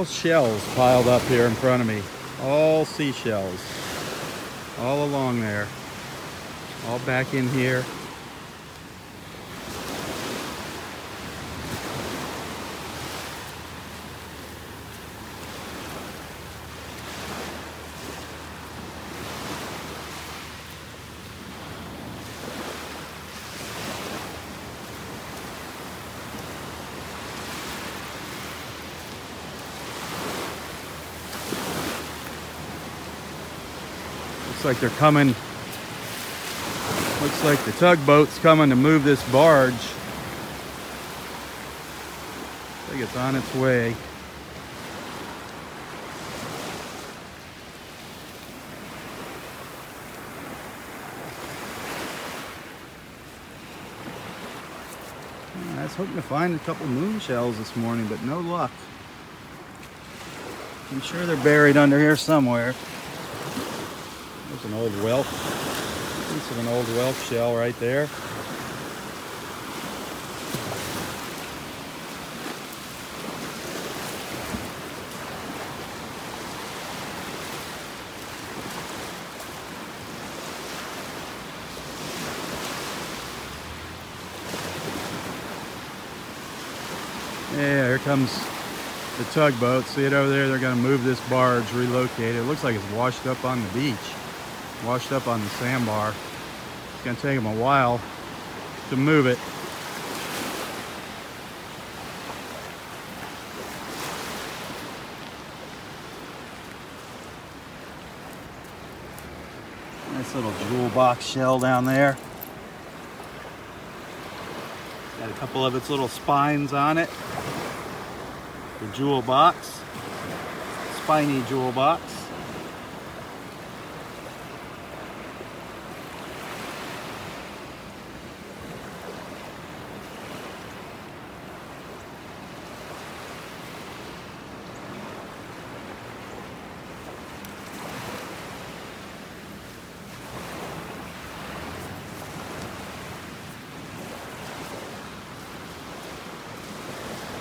All shells piled up here in front of me. All seashells. All along there. All back in here. Like they're coming Looks like the tugboat's coming to move this barge. I think it's on its way. I was hoping to find a couple moon shells this morning, but no luck. I'm sure they're buried under here somewhere. An old whelk. Piece of an old whelk shell right there. Yeah, here comes the tugboat. See it over there? They're going to move this barge, relocate it. It looks like it's washed up on the beach, washed up on the sandbar. It's to take them a while to move it. Nice little jewel box shell down there. Got a couple of its little spines on it. The jewel box. Spiny jewel box.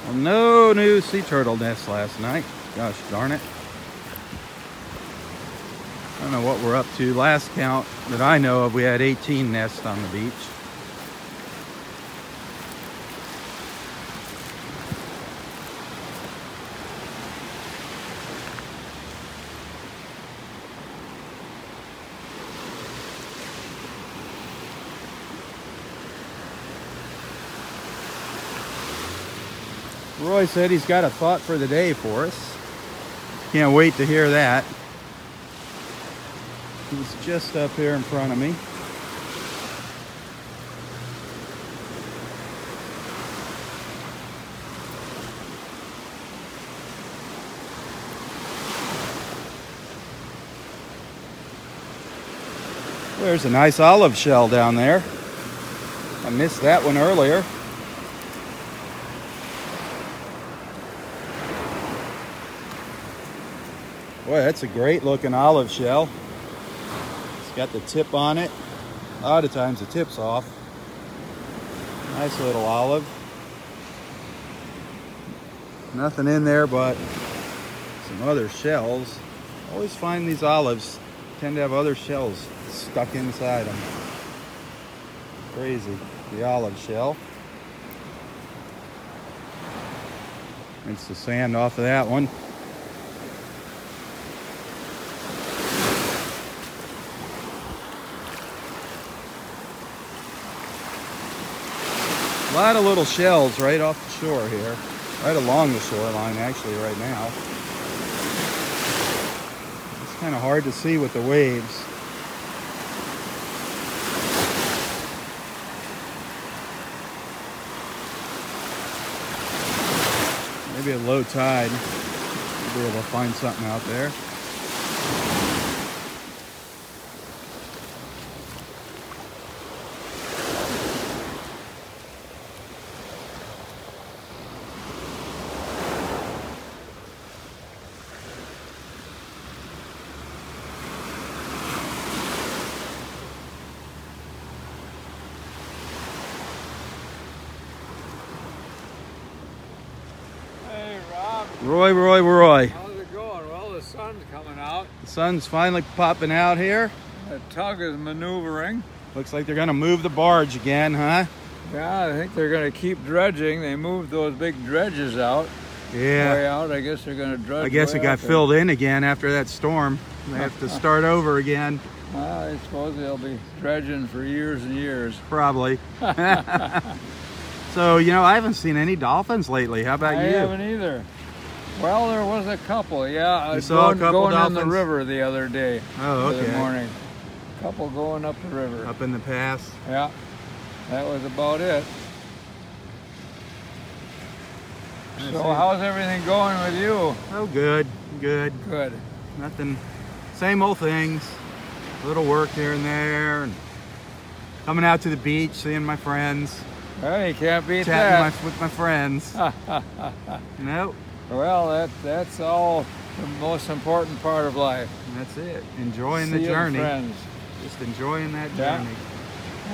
Well, new sea turtle nests last night. Gosh darn it. I don't know what we're up to. Last count that I know of, we had 18 nests on the beach. Said he's got a thought for the day for us. Can't wait to hear that. He's just up here in front of me. There's a nice olive shell down there. I missed that one earlier. Boy, that's a great looking olive shell. It's got the tip on it. A lot of times the tip's off. Nice little olive. Nothing in there but some other shells. Always find these olives tend to have other shells stuck inside them. Crazy. The olive shell. Rinse the sand off of that one. Lot of little shells right off the shore here. Right along the shoreline, actually, right now. It's kind of hard to see with the waves. Maybe at low tide, we'll be able to find something out there. Hey, Robb. Roy, Roy, Roy. How's it going? Well, the sun's coming out. The finally popping out here. The tug is maneuvering. Looks like they're gonna move the barge again, huh? Yeah, I think they're going to keep dredging. They moved those big dredges out. Yeah. Way out. I guess they're going to dredge. I guess it got out there. filled in again after that storm. They have to start over again, Well, I suppose they'll be dredging for years and years. probably. so, you know, I haven't seen any dolphins lately. How about I you? I haven't either. Well, there was a couple. Yeah, I You saw a going, couple going in the river the other day. Oh, The okay. morning. couple going up the river. up in the pass. Yeah, that was about it. That's So it. how's everything going with you? Oh, good, good. Good. Nothing, same old things. A little work here and there, and coming out to the beach, seeing my friends, Well, you can't beat chatting my, that. with my friends. nope, Well, that that's all the most important part of life. that's it. Enjoying the journey. friends. Just enjoying that Yeah. journey.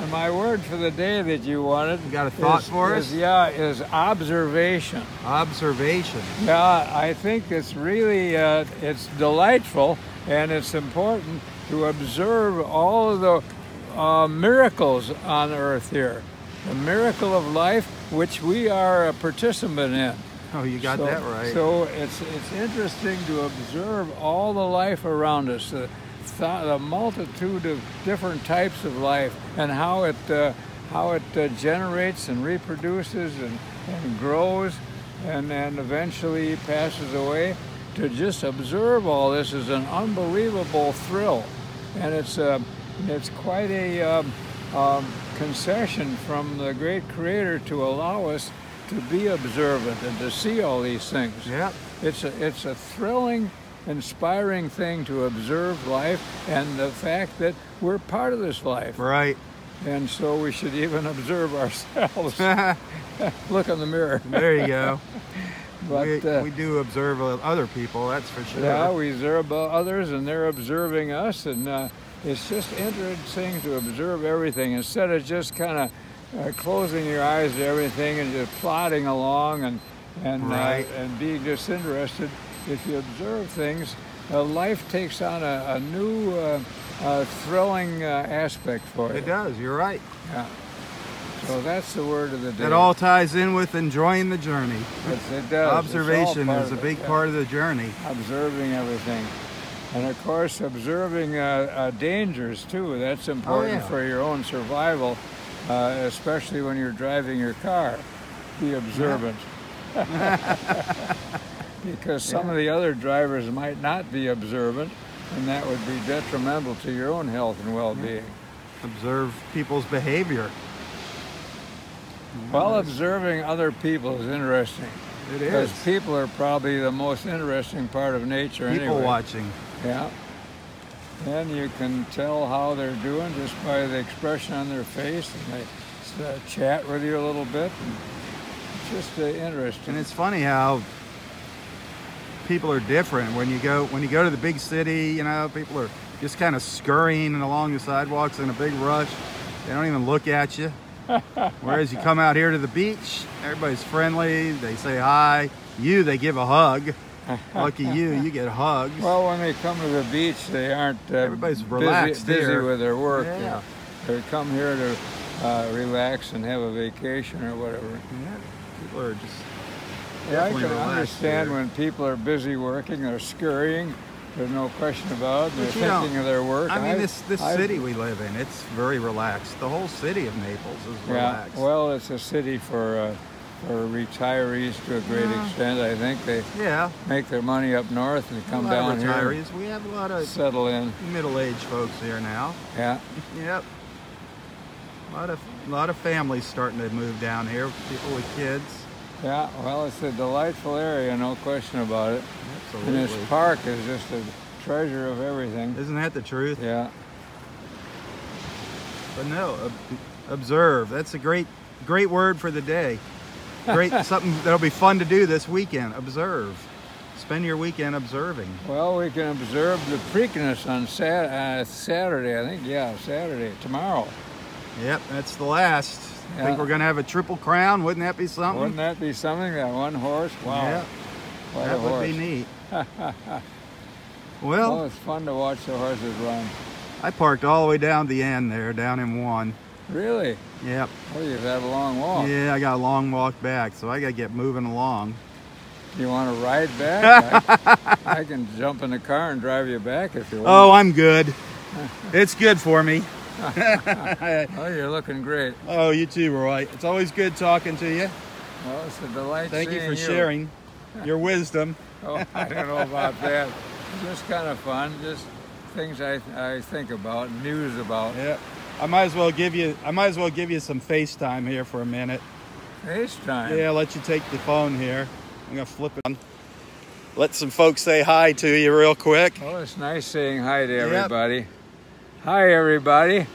And my word for the day that you wanted. You got a thought is- for is, us? Yeah, is observation. Observation. Yeah, I think it's really uh, it's delightful and it's important to observe all of the uh, miracles on earth here. The miracle of life, which we are a participant in. Oh, you got so, that right. So it's it's interesting to observe all the life around us, the, the multitude of different types of life, and how it uh, how it uh, generates and reproduces and, and grows, and then eventually passes away. To just observe all this is an unbelievable thrill, and it's uh, it's quite a um, um, concession from the great Creator to allow us to be observant and to see all these things. Yep. It's a, it's a thrilling, inspiring thing to observe life and the fact that we're part of this life. Right. And so we should even observe ourselves. Look in the mirror. there you go. But we, uh, we do observe other people, that's for sure. yeah, we observe others and they're observing us. And uh, it's just interesting to observe everything instead of just kind of uh, closing your eyes to everything and just plodding along and, and, Right. uh, and being disinterested. If you observe things, uh, life takes on a, a new, uh, uh, thrilling uh, aspect for it. It does, you're right. Yeah. So that's the word of the day. It all ties in with enjoying the journey. Yes, it does. Observation is a big yeah. part of the journey. observing everything. And of course, observing uh, uh, dangers too. That's important yeah. for your own survival, uh, especially when you're driving your car. Be observant. because some of the other drivers might not be observant, and that would be detrimental to your own health and well being. Observe people's behavior. Well, observing other people is interesting. It Because people are probably the most interesting part of nature People anyway. watching. Yeah. And you can tell how they're doing just by the expression on their face, and they uh, chat with you a little bit. And it's just uh, interesting. And it's funny how people are different when you go when you go to the big city. You know, people are just kind of scurrying along the sidewalks in a big rush. They don't even look at you. Whereas you come out here to the beach, everybody's friendly. They say hi. You, they give a hug. Lucky you, you get hugs. well, when they come to the beach, they aren't uh, Everybody's busy, relaxed busy here. with their work. Yeah. They come here to uh, relax and have a vacation or whatever. Yeah, people are just Yeah, I can understand here. when people are busy working, they're scurrying. There's no question about it. They're you know, thinking of their work. I mean, I've- this this I've- city we live in, it's very relaxed. The whole city of Naples is relaxed. Yeah, well, it's a city for uh, for retirees to a great Yeah. extent. I think they yeah, make their money up north and come down here, retirees. We have a lot of settle in. middle-aged folks here now. Yeah, Yep. A lot of a lot of families starting to move down here. People with kids. yeah. Well, it's a delightful area, no question about it. Absolutely. And this park is just a treasure of everything. Isn't that the truth? Yeah, But no, observe. That's a great great word for the day. Great something that'll be fun to do this weekend. Observe. Spend your weekend observing. well, we can observe the Preakness on Sat- uh, Saturday. I think, yeah, Saturday, tomorrow. Yep, that's the last. I think we're gonna have a triple crown. Wouldn't that be something? Wouldn't that be something? That one horse? Wow. Yeah, what that would horse. be neat. Well, well, it's fun to watch the horses run. I parked all the way down the end there, down in one. Really? Yep. Well, you've had a long walk. Yeah, I got a long walk back, so I gotta get moving along. You want to ride back? I, I can jump in the car and drive you back if you want. Oh. I'm good. It's good for me. Oh, you're looking great. Oh, you too, Roy. It's always good talking to you. Well, it's a delight Thank you for sharing your wisdom. Oh, I don't know about that. Just kind of fun. Just things I, I think about, news about. Yeah. I might as well give you I might as well give you some FaceTime here for a minute. FaceTime. Yeah, I'll let you take the phone here. I'm gonna flip it on. Let some folks say hi to you real quick. Oh, it's nice saying hi to everybody. Hi, everybody.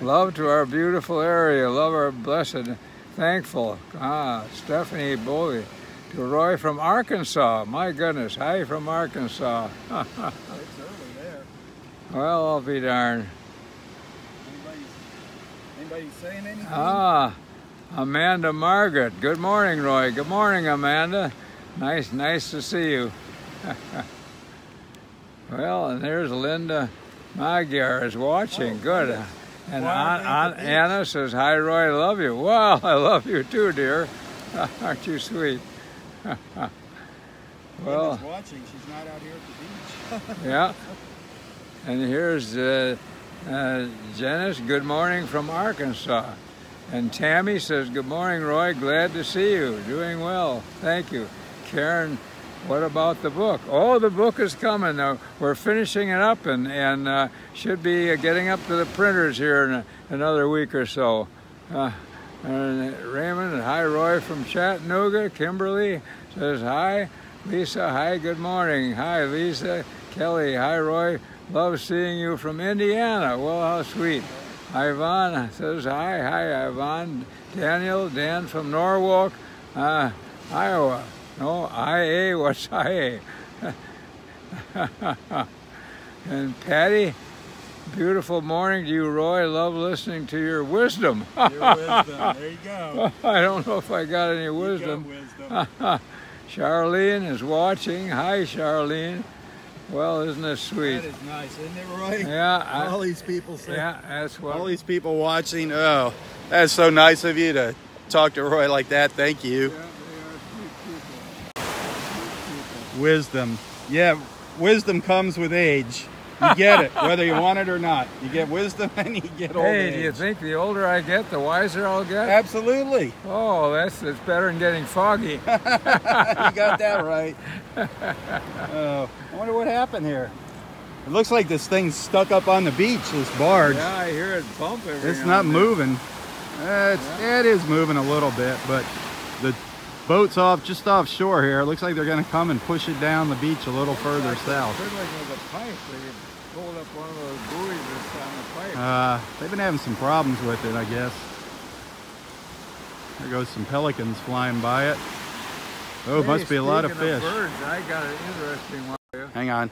Love to our beautiful area. Love our blessed, thankful. Ah, Stephanie Boley. To Roy from Arkansas. My goodness. Hi from Arkansas. It's over there. Well, I'll be darned. Saying anything? Ah, Amanda Margaret. Good morning, Roy. Good morning, Amanda. Nice, nice to see you. well, and there's Linda Magyar is watching. Oh, Good. And Aunt, Aunt. Anna says, Hi, Roy, I love you. Well, I love you too, dear. Aren't you sweet? well, Linda's watching. She's not out here at the beach. yeah. And here's uh, uh, Janice, good morning from Arkansas. And Tammy says, Good morning, Roy. Glad to see you. Doing well. Thank you. Karen, what about the book? Oh, the book is coming. Now, we're finishing it up and, and uh, should be uh, getting up to the printers here in a, another week or so. Uh, and Raymond, hi, Roy from Chattanooga. Kimberly says, Hi. Lisa, hi, good morning. Hi, Lisa. Kelly, hi, Roy. Love seeing you from Indiana. Well, how sweet. Ivan says hi. Hi, Ivan. Daniel, Dan from Norwalk, uh, Iowa. No, IA, what's IA? and Patty, beautiful morning to you, Roy. Love listening to your wisdom. Your wisdom. There you go. I don't know if I got any You got wisdom. wisdom. Charlene is watching. Hi, Charlene. Well, isn't this sweet? That is nice, isn't it, Roy? Yeah, I- All these people say. yeah, that's what. All these people watching. Oh, that's so nice of you to talk to Roy like that. Thank you. Yeah, they are sweet people. Sweet people. Wisdom. Yeah, wisdom comes with age. You get it, whether you want it or not. You get wisdom and you get old Hey, age. do you think the older I get, the wiser I'll get? Absolutely. Oh, that's that's better than getting foggy. you got that right. Oh, I wonder what happened here. It looks like this thing's stuck up on the beach, this barge. yeah, I hear it bump It's not then. moving. Uh, it's, It is moving a little bit, but the boat's off just offshore here. It looks like they're going to come and push it down the beach a little further south. Up one of those buoys that's on the pipe. Uh, they've been having some problems with it, I guess. There goes some pelicans flying by it. Oh, Hey, must be a lot of fish. birds, I got an interesting one. for you. Hang on.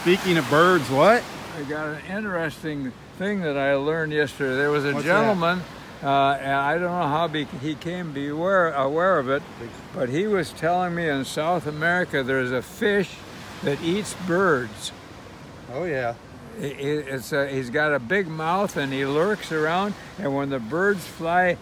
Speaking of birds, what? I got an interesting thing that I learned yesterday. There was a What's gentleman, uh, I don't know how be, he came be aware, aware of it, but he was telling me in South America there's a fish that eats birds. Oh yeah. It's a, he's got a big mouth and he lurks around, and when the birds fly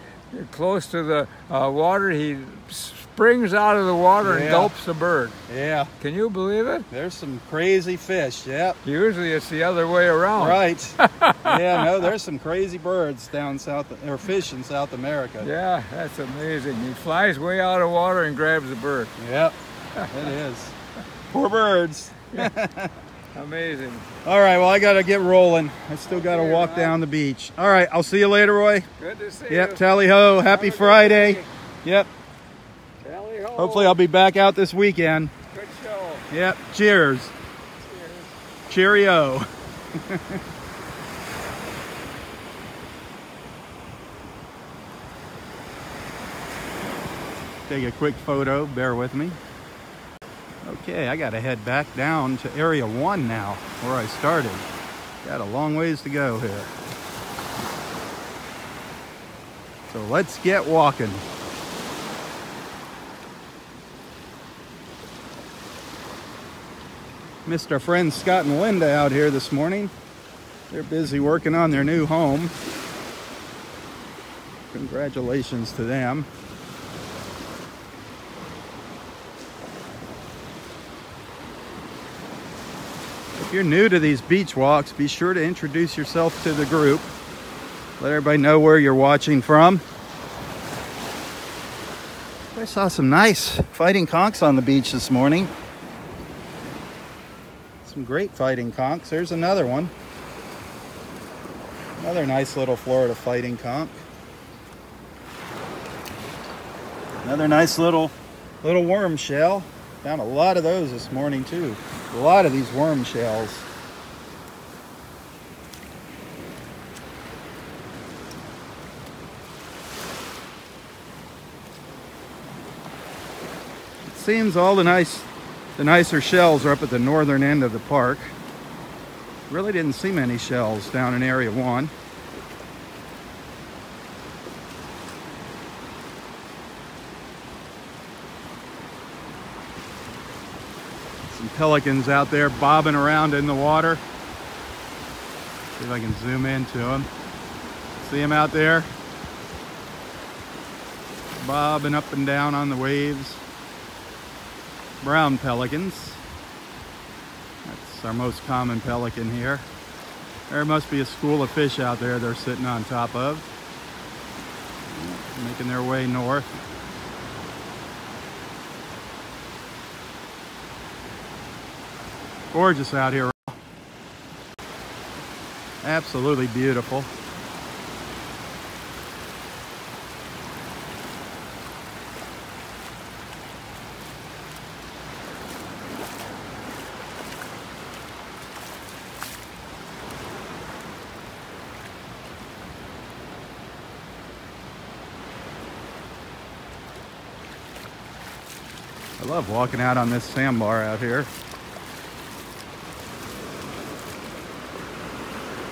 close to the uh, water, he springs out of the water and gulps the bird. Yeah. Can you believe it? There's some crazy fish. Yep. Usually it's the other way around. Right. yeah, no, there's some crazy birds down south or fish in South America. Yeah, that's amazing. He flies way out of water and grabs the bird. Yep. It is. Poor birds. Amazing. All right, well I got to get rolling. I still got to Okay, walk Robb. down the beach. All right, I'll see you later, Roy. Good to see Yep, you. tally ho. Happy Friday. day. Yep. Tally ho. Hopefully I'll be back out this weekend. Good show. Yep. Cheers. Cheerio. Take a quick photo, bear with me. Okay, I gotta head back down to area one now, where I started. Got a long ways to go here. So let's get walking. Missed our friends Scott and Linda out here this morning. They're busy working on their new home. Congratulations to them. You're new to these beach walks, be sure to introduce yourself to the group. Let everybody know where you're watching from. I saw some nice fighting conchs on the beach this morning. Some great fighting conchs. There's another one. Another nice little Florida fighting conch. Another nice little little worm shell. Found a lot of those this morning too a lot of these worm shells. It seems all the nice, the nicer shells are up at the northern end of the park. Really didn't see many shells down in Area 1. Pelicans out there bobbing around in the water. See if I can zoom into them. See them out there? Bobbing up and down on the waves. Brown pelicans. That's our most common pelican here. There must be a school of fish out there they're sitting on top of. Making their way north. Gorgeous out here. Absolutely beautiful. I love walking out on this sandbar out here.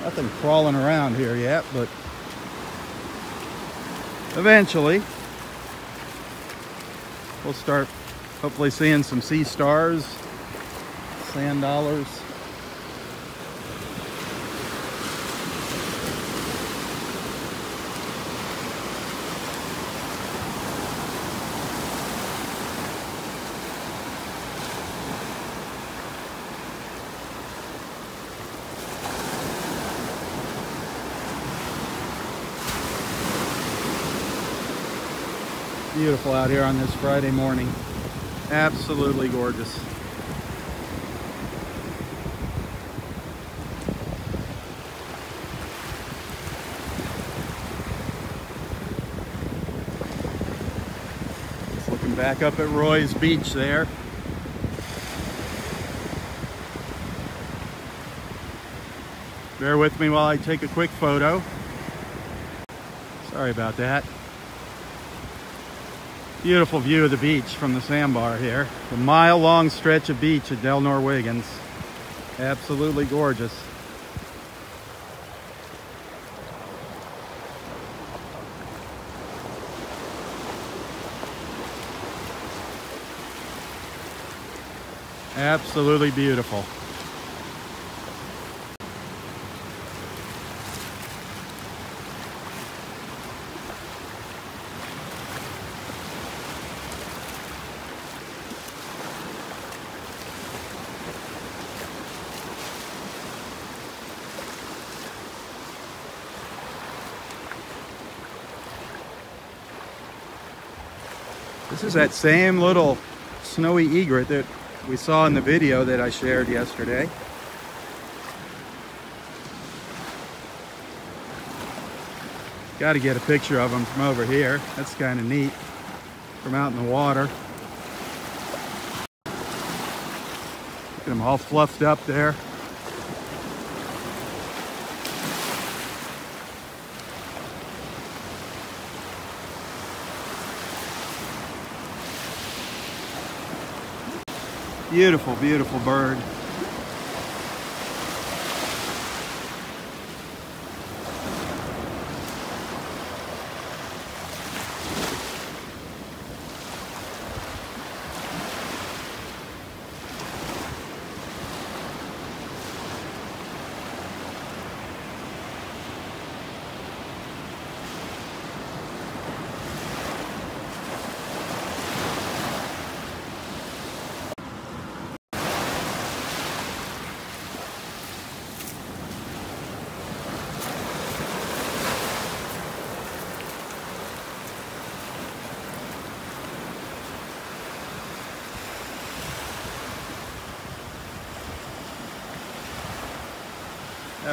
Nothing crawling around here yet, but eventually we'll start hopefully seeing some sea stars, sand dollars. Beautiful out here on this Friday morning. Absolutely gorgeous. Just looking back up at Roy's Beach there. Bear with me while I take a quick photo. Sorry about that. Beautiful view of the beach from the sandbar here. The mile long stretch of beach at Delnor-Wiggins. Absolutely gorgeous. Absolutely beautiful. Is that same little snowy egret that we saw in the video that I shared yesterday. Got to get a picture of them from over here. That's kind of neat from out in the water. At them all fluffed up there. Beautiful, beautiful bird.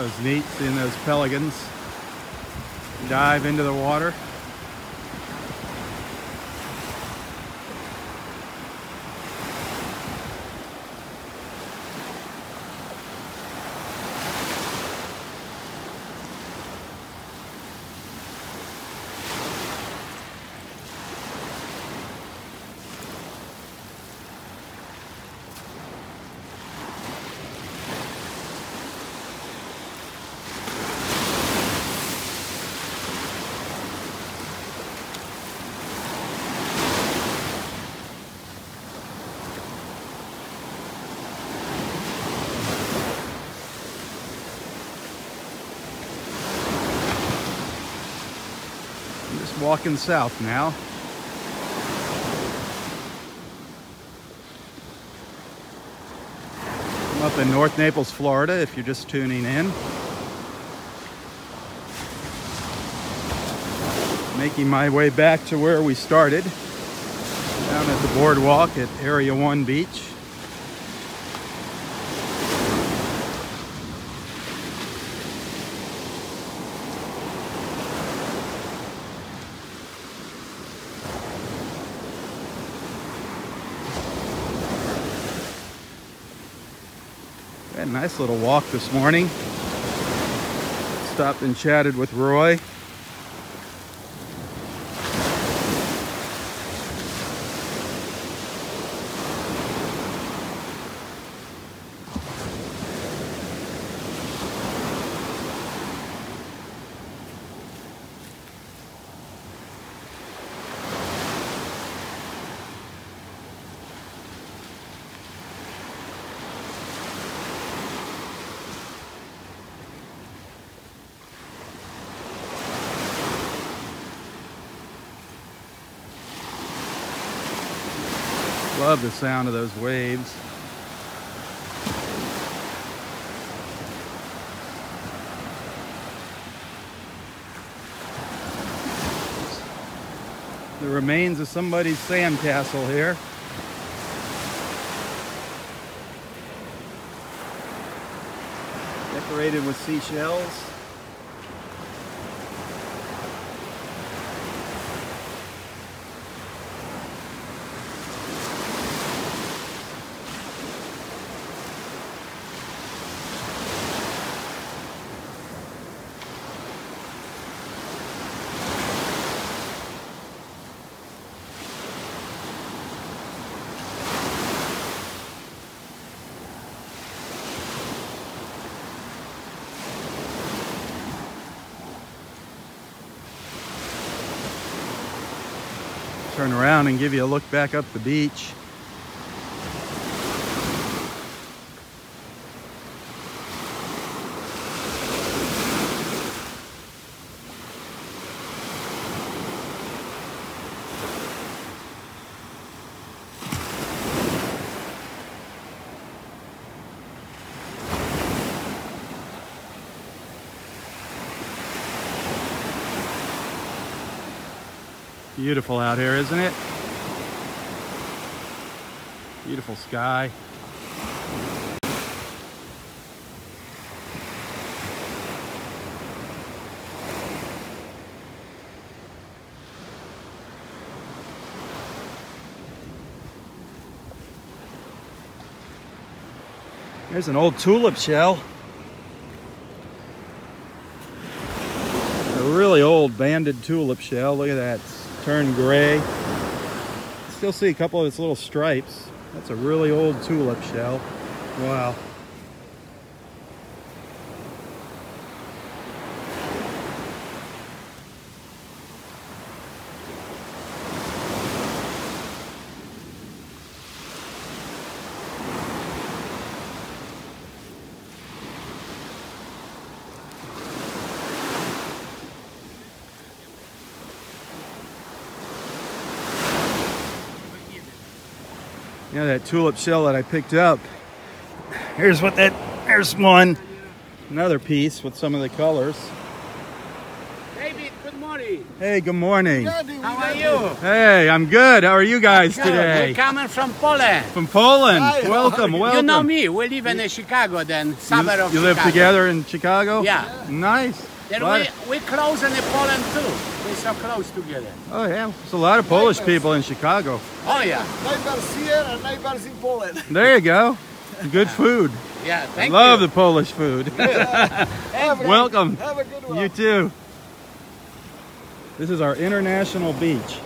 That was neat seeing those pelicans dive into the water. just walking south now. I'm up in North Naples, Florida, if you're just tuning in. Making my way back to where we started, down at the boardwalk at Area 1 Beach. Nice little walk this morning. Stopped and chatted with Roy. Love the sound of those waves. The remains of somebody's sandcastle here. Decorated with seashells. turn around and give you a look back up the beach. Beautiful out here, isn't it? Beautiful sky. There's an old tulip shell. A really old banded tulip shell. Look at that It's turned gray. Still see a couple of its little stripes. That's a really old tulip shell. Wow. You know that tulip shell that I picked up. Here's what that, there's one. Another piece with some of the colors. David, good morning. Hey, good morning. How are you? Hey, I'm good. How are you guys Good. today? We're coming from Poland. From Poland. Welcome, welcome. You know me. We live in uh, Chicago, then You, suburb of you live together in Chicago? Yeah. Nice. Then Lot- we, we close in Poland too. We're so close together. Oh yeah, there's a lot of Polish people in Chicago. Oh yeah. Neighbors here and neighbors in Poland. There you go. Good food. Yeah. Thank Love you. the Polish food. Have Welcome. Have a good one. You too. This is our international beach.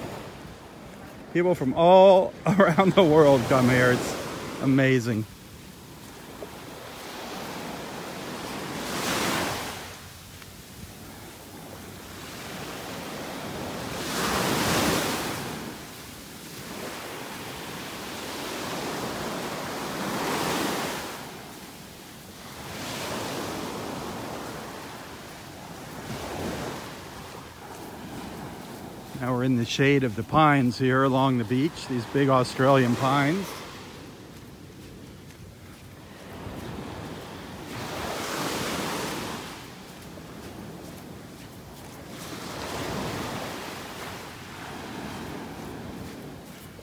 People from all around the world come here. It's amazing. We're in the shade of the pines here along the beach, these big Australian pines.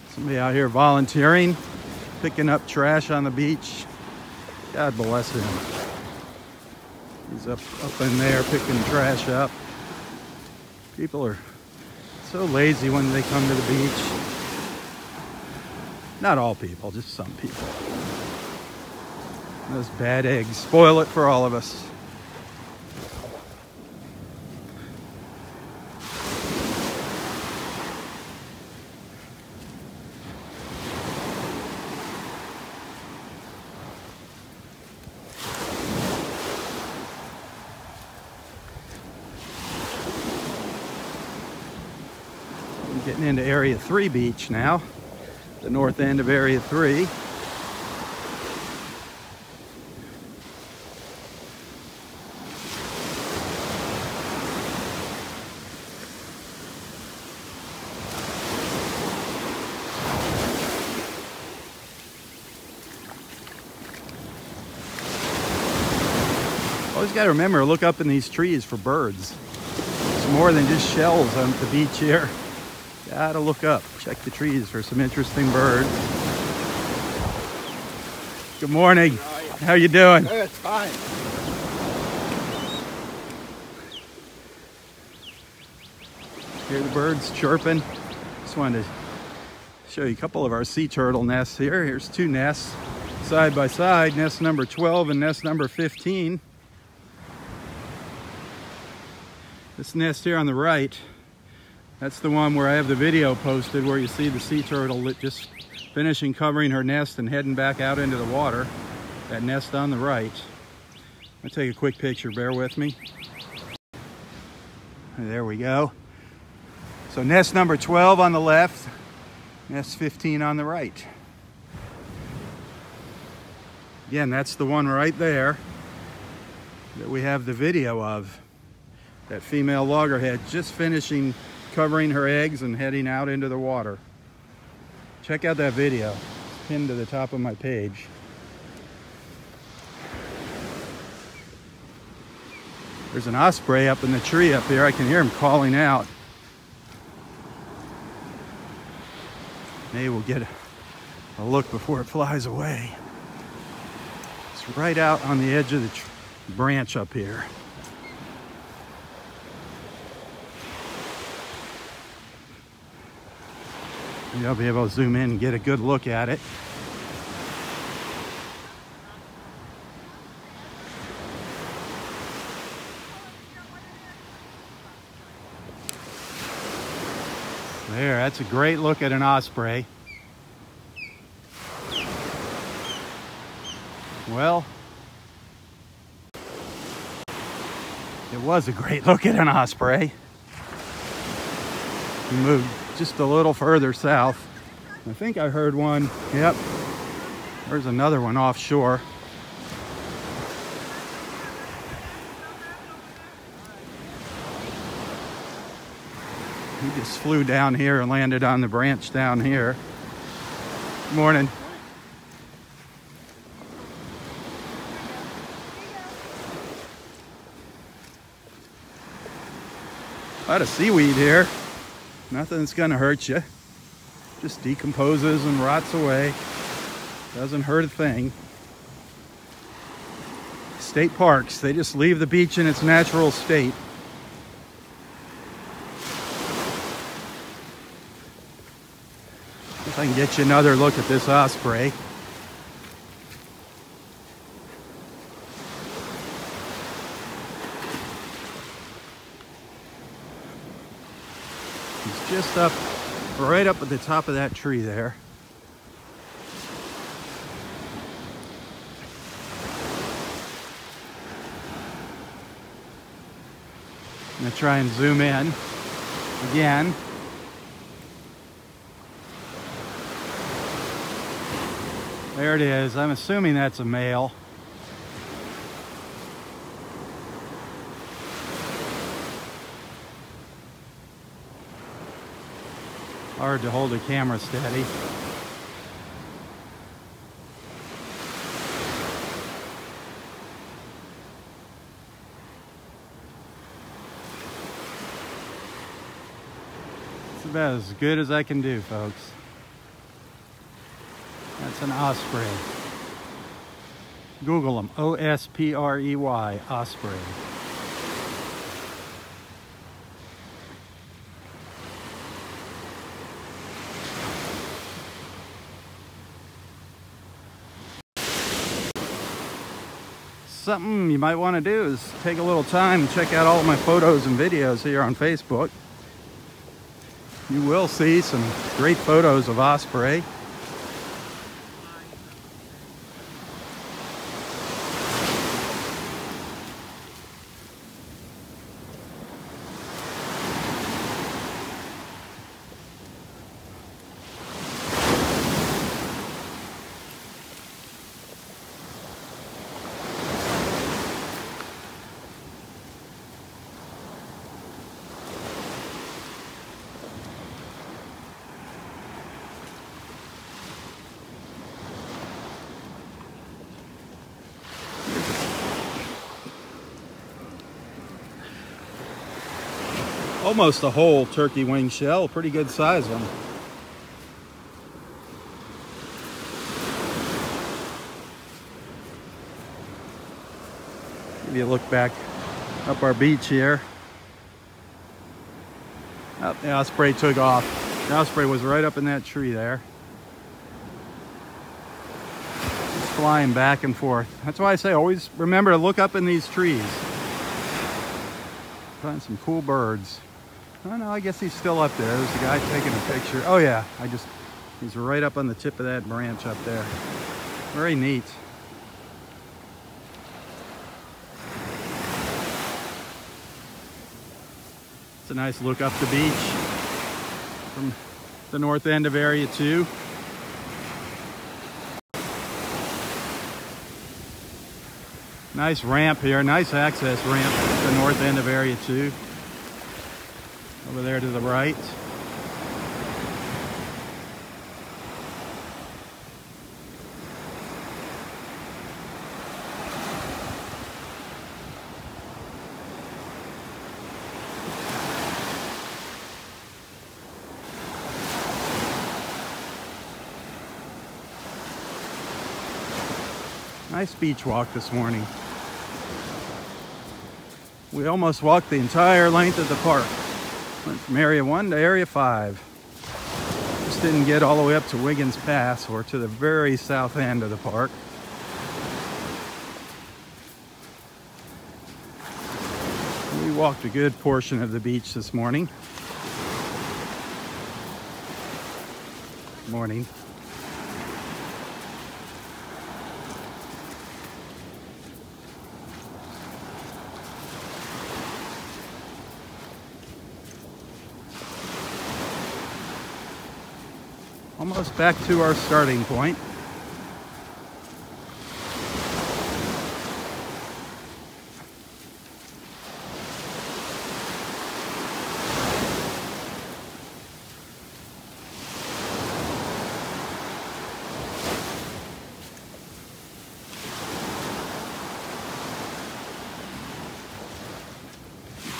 Somebody out here volunteering, picking up trash on the beach. God bless him. He's up up in there picking trash up. People are so lazy when they come to the beach. Not all people, just some people. Those bad eggs spoil it for all of us. I'm getting into Area 3 beach now, the north end of Area 3. Always got to remember, look up in these trees for birds. It's more than just shells on the beach here. Gotta look up, check the trees for some interesting birds. Good morning. How you doing? Good, fine. Hear the birds chirping. Just wanted to show you a couple of our sea turtle nests here. Here's two nests side by side, nest number 12 and nest number 15. This nest here on the right, that's the one where I have the video posted where you see the sea turtle just finishing covering her nest and heading back out into the water. That nest on the right. I'll take a quick picture, bear with me. There we go. So nest number 12 on the left, nest 15 on the right. Again, that's the one right there that we have the video of. That female loggerhead just finishing covering her eggs and heading out into the water. Check out that video. It's pinned to the top of my page. There's an osprey up in the tree up here. I can hear him calling out. Maybe we'll get a, look before it flies away. It's right out on the edge of the branch up here. I'll be able to zoom in and get a good look at it. There, that's a great look at an osprey. Well, it was a great look at an osprey. Moved just a little further south. I think I heard one. Yep. There's another one offshore. He just flew down here and landed on the branch down here. Morning. A lot of seaweed here. Nothing that's gonna hurt you. Just decomposes and rots away. Doesn't hurt a thing. State parks, they just leave the beach in its natural state. If I can get you another look at this osprey. Up, right up at the top of that tree there. I'm gonna try and zoom in again. There it is. I'm assuming that's a male. Hard to hold a camera steady. It's about as good as I can do, folks. That's an osprey. Google them. O S P R E Y, osprey. Something you might want to do is take a little time and check out all my photos and videos here on Facebook. You will see some great photos of osprey. Almost a whole turkey wing shell, pretty good size one. Give you a look back up our beach here. Oh, the osprey took off. The osprey was right up in that tree there. Just flying back and forth. That's why I say always remember to look up in these trees. Find some cool birds. Oh no, I guess he's still up there. There's a guy taking a picture. Oh yeah, I just, he's right up on the tip of that branch up there. Very neat. It's a nice look up the beach from the north end of Area 2. Nice ramp here, nice access ramp at the north end of Area 2. Over there to the right. Nice beach walk this morning. We almost walked the entire length of the park. Went from area one to area five. Just didn't get all the way up to Wiggins Pass or to the very south end of the park. We walked a good portion of the beach this morning. Morning. us back to our starting point.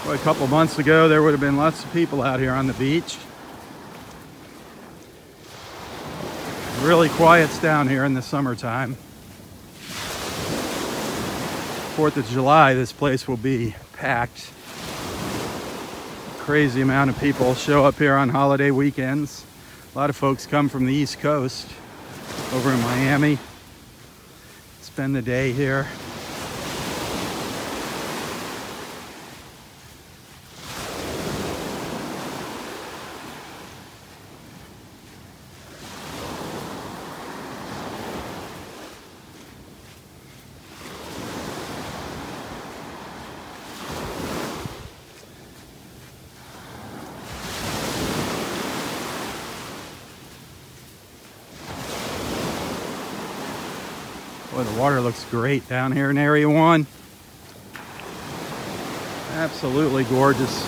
A couple months ago, there would have been lots of people out here on the beach. Really quiets down here in the summertime. Fourth of July, this place will be packed. Crazy amount of people show up here on holiday weekends. A lot of folks come from the East Coast over in Miami, spend the day here. The water looks great down here in Area 1. Absolutely gorgeous.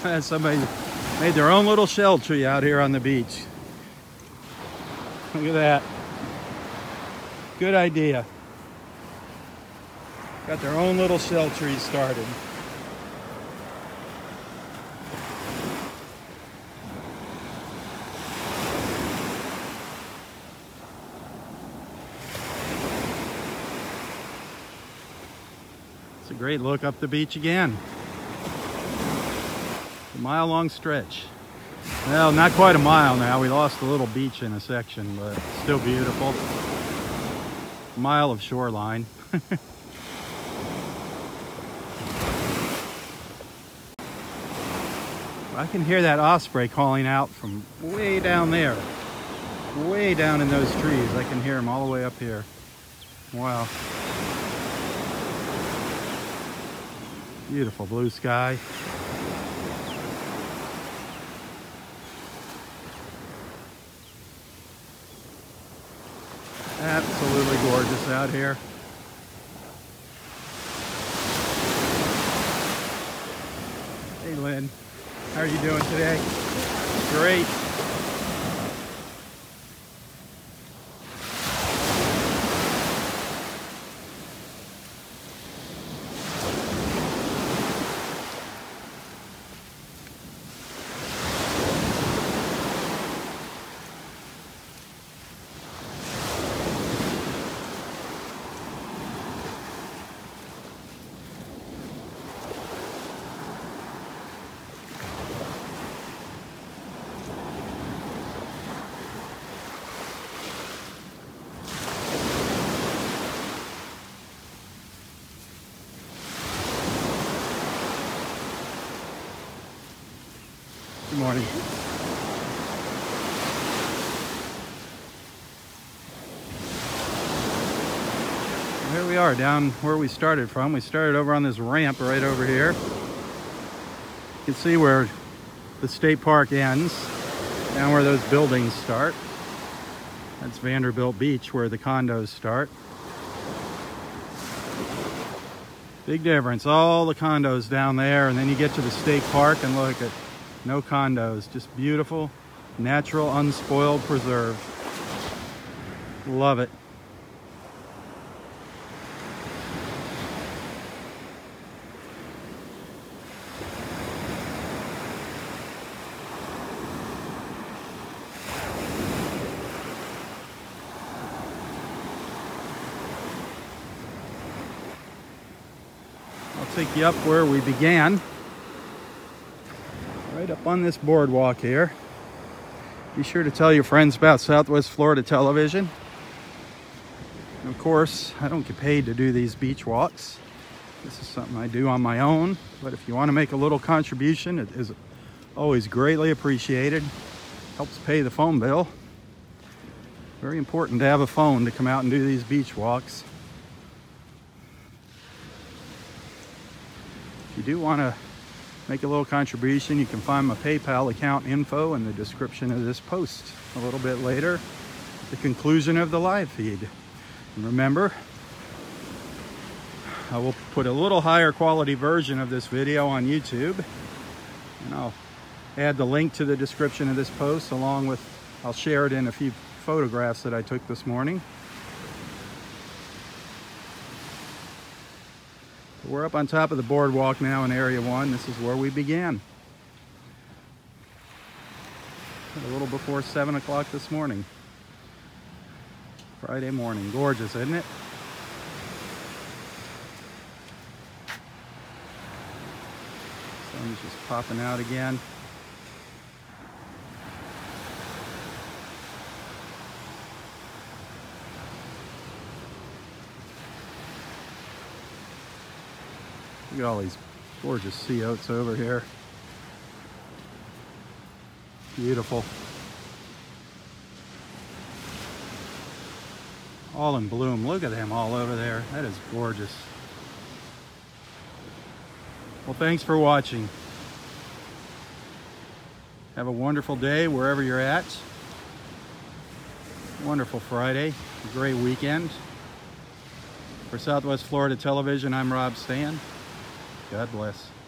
Somebody made their own little shell tree out here on the beach. Look at that. Good idea. Got their own little shell tree started. It's a great look up the beach again. A mile long stretch. Well, not quite a mile now. We lost a little beach in a section, but still beautiful. Mile of shoreline. I can hear that osprey calling out from way down there. Way down in those trees. I can hear him all the way up here. Wow. Beautiful blue sky. Absolutely gorgeous out here. Hey Lynn, how are you doing today? Great. Morning. Here we are down where we started from. We started over on this ramp right over here. You can see where the state park ends, down where those buildings start. That's Vanderbilt Beach where the condos start. Big difference, all the condos down there and then you get to the state park and look at no condos, just beautiful, natural, unspoiled, preserved. Love it. I'll take you up where we began up on this boardwalk here. Be sure to tell your friends about Southwest Florida Television. And of course, I don't get paid to do these beach walks. This is something I do on my own, but if you want to make a little contribution, it is always greatly appreciated. Helps pay the phone bill. Very important to have a phone to come out and do these beach walks. If you do want to make a little contribution, you can find my PayPal account info in the description of this post a little bit later, the conclusion of the live feed. And remember, I will put a little higher quality version of this video on YouTube. And I'll add the link to the description of this post along with, I'll share it in a few photographs that I took this morning. We're up on top of the boardwalk now in Area 1. This is where we began. A little before 7 o'clock this morning. Friday morning. Gorgeous, isn't it? Sun's just popping out again. Look at all these gorgeous sea oats over here. Beautiful. All in bloom. Look at them all over there. That is gorgeous. Well, thanks for watching. Have a wonderful day wherever you're at. Wonderful Friday. Great weekend. For Southwest Florida Television, I'm Robb Stan. God bless.